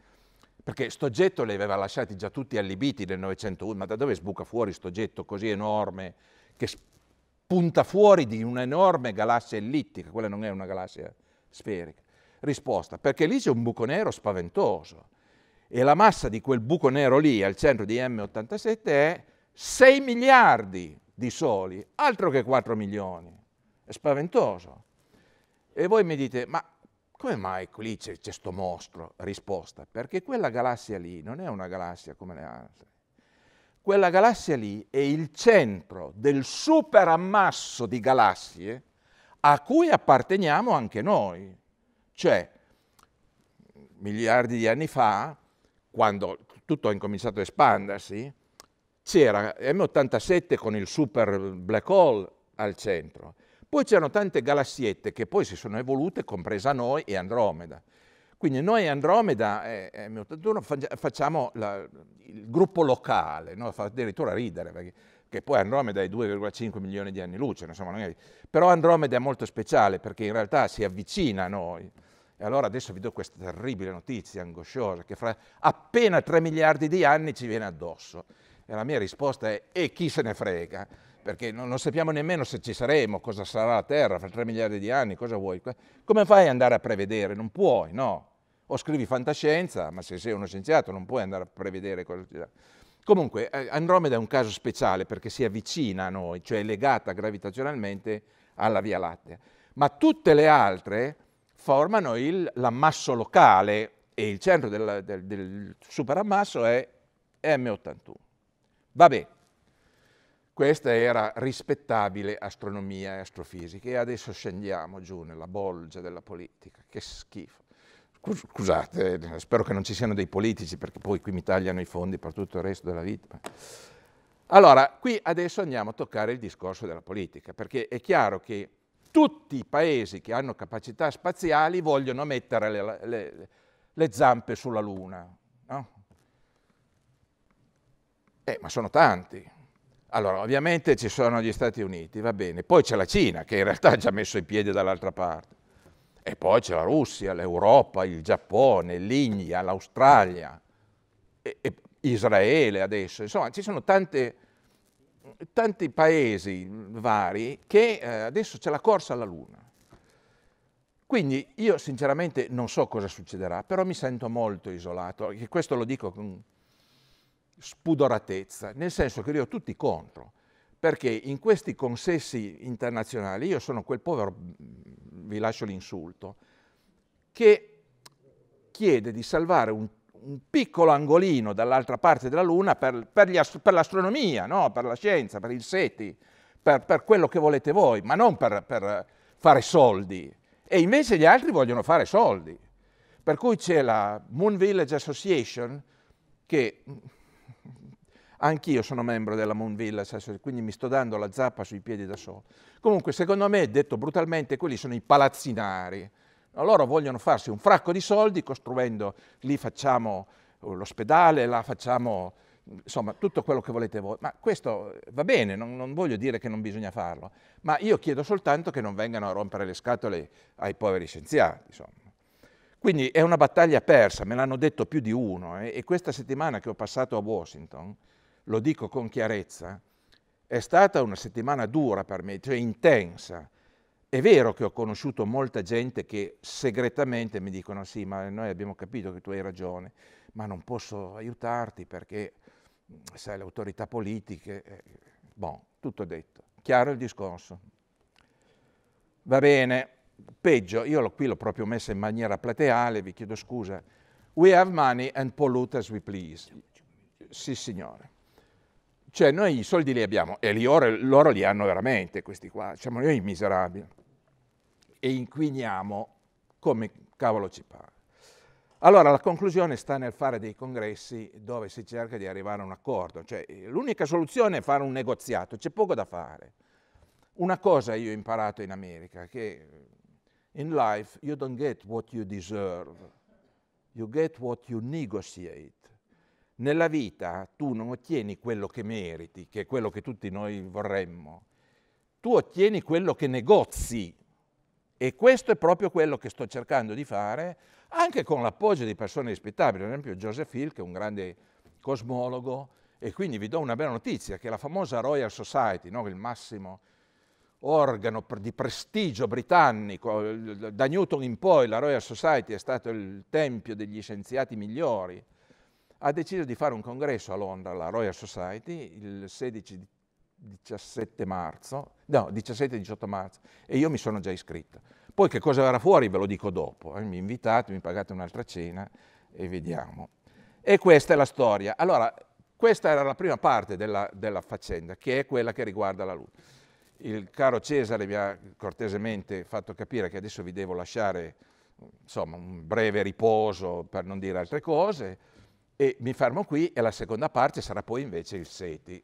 Perché sto getto li aveva lasciati già tutti allibiti nel 901, ma da dove sbuca fuori sto getto così enorme che spunta fuori di un'enorme galassia ellittica, quella non è una galassia sferica? Risposta, perché lì c'è un buco nero spaventoso e la massa di quel buco nero lì al centro di M87 è 6 miliardi di soli, altro che 4 milioni, è spaventoso. E voi mi dite, ma come mai lì c'è questo mostro? Risposta, perché quella galassia lì non è una galassia come le altre. Quella galassia lì è il centro del super ammasso di galassie a cui apparteniamo anche noi. Cioè, miliardi di anni fa, quando tutto ha incominciato a espandersi, c'era M87 con il super black hole al centro poi c'erano tante galassiette che poi si sono evolute, compresa noi e Andromeda. Quindi noi Andromeda e eh, M81 facciamo la, il gruppo locale, no? fa addirittura ridere, perché che poi Andromeda è 2,5 milioni di anni luce, insomma, è... però Andromeda è molto speciale perché in realtà si avvicina a noi. E allora adesso vi do questa terribile notizia angosciosa che fra appena 3 miliardi di anni ci viene addosso. E la mia risposta è, e chi se ne frega? Perché non, non, sappiamo nemmeno se ci saremo, cosa sarà la Terra fra 3 miliardi di anni, cosa vuoi? Come fai ad andare a prevedere? Non puoi, no. O scrivi fantascienza, ma se sei uno scienziato non puoi andare a prevedere cosa ci sarà. Comunque, eh, Andromeda è un caso speciale perché si avvicina a noi, cioè è legata gravitazionalmente alla Via Lattea. Ma tutte le altre formano il, l'ammasso locale e il centro del, del, del superammasso è M81. Va bene. Questa era rispettabile astronomia e astrofisica e adesso scendiamo giù nella bolgia della politica. Che schifo. Scusate, spero che non ci siano dei politici perché poi qui mi tagliano i fondi per tutto il resto della vita. Allora, qui adesso andiamo a toccare il discorso della politica, perché è chiaro che tutti i paesi che hanno capacità spaziali vogliono mettere le, le, le zampe sulla Luna. No? Eh, ma sono tanti. Allora, ovviamente ci sono gli Stati Uniti, va bene. Poi c'è la Cina, che in realtà ha già messo i piedi dall'altra parte. E poi c'è la Russia, l'Europa, il Giappone, l'India, l'Australia, Israele adesso. Insomma, ci sono tante, tanti paesi vari che eh, adesso c'è la corsa alla Luna. Quindi io sinceramente non so cosa succederà, però mi sento molto isolato, e questo lo dico con spudoratezza, nel senso che io ho tutti contro, perché in questi consessi internazionali io sono quel povero, vi lascio l'insulto, che chiede di salvare un, un piccolo angolino dall'altra parte della Luna per, per, per l'astronomia, no? per la scienza, per il SETI, per, per, quello che volete voi, ma non per, per fare soldi e invece gli altri vogliono fare soldi. Per cui c'è la Moon Village Association che anch'io sono membro della Moon Village, quindi mi sto dando la zappa sui piedi da solo. Comunque, secondo me, detto brutalmente, quelli sono i palazzinari. Loro vogliono farsi un fracco di soldi costruendo, lì facciamo l'ospedale, là facciamo insomma tutto quello che volete voi, ma questo va bene, non, non, voglio dire che non bisogna farlo, ma io chiedo soltanto che non vengano a rompere le scatole ai poveri scienziati. Insomma. Quindi è una battaglia persa, me l'hanno detto più di uno eh, e questa settimana che ho passato a Washington, lo dico con chiarezza, è stata una settimana dura per me, cioè intensa. È vero che ho conosciuto molta gente che segretamente mi dicono sì, ma noi abbiamo capito che tu hai ragione, ma non posso aiutarti perché sai, le autorità politiche, bon, tutto detto. Chiaro il discorso? Va bene, peggio, io qui l'ho proprio messa in maniera plateale, vi chiedo scusa. We have money and pollute as we please. Sì, signore. Cioè noi i soldi li abbiamo e li ora, loro li hanno veramente questi qua, siamo noi miserabili. E inquiniamo come cavolo ci pare. Allora la conclusione sta nel fare dei congressi dove si cerca di arrivare a un accordo, cioè l'unica soluzione è fare un negoziato, c'è poco da fare. Una cosa io ho imparato in America, che in life you don't get what you deserve, you get what you negotiate. Nella vita tu non ottieni quello che meriti, che è quello che tutti noi vorremmo, tu ottieni quello che negozi. E questo è proprio quello che sto cercando di fare anche con l'appoggio di persone rispettabili, ad esempio Joseph Hill, che è un grande cosmologo, e quindi vi do una bella notizia, che la famosa Royal Society, no, il massimo organo di prestigio britannico, da Newton in poi la Royal Society è stato il tempio degli scienziati migliori, ha deciso di fare un congresso a Londra, la Royal Society, il 16 17 marzo, no, 17-18 marzo, e io mi sono già iscritto. Poi che cosa verrà fuori ve lo dico dopo, eh? mi invitate, mi pagate un'altra cena e vediamo. E questa è la storia. Allora, questa era la prima parte della, della faccenda, che è quella che riguarda la Luna. Il caro Cesare mi ha cortesemente fatto capire che adesso vi devo lasciare insomma, un breve riposo per non dire altre cose e mi fermo qui e la seconda parte sarà poi invece il SETI.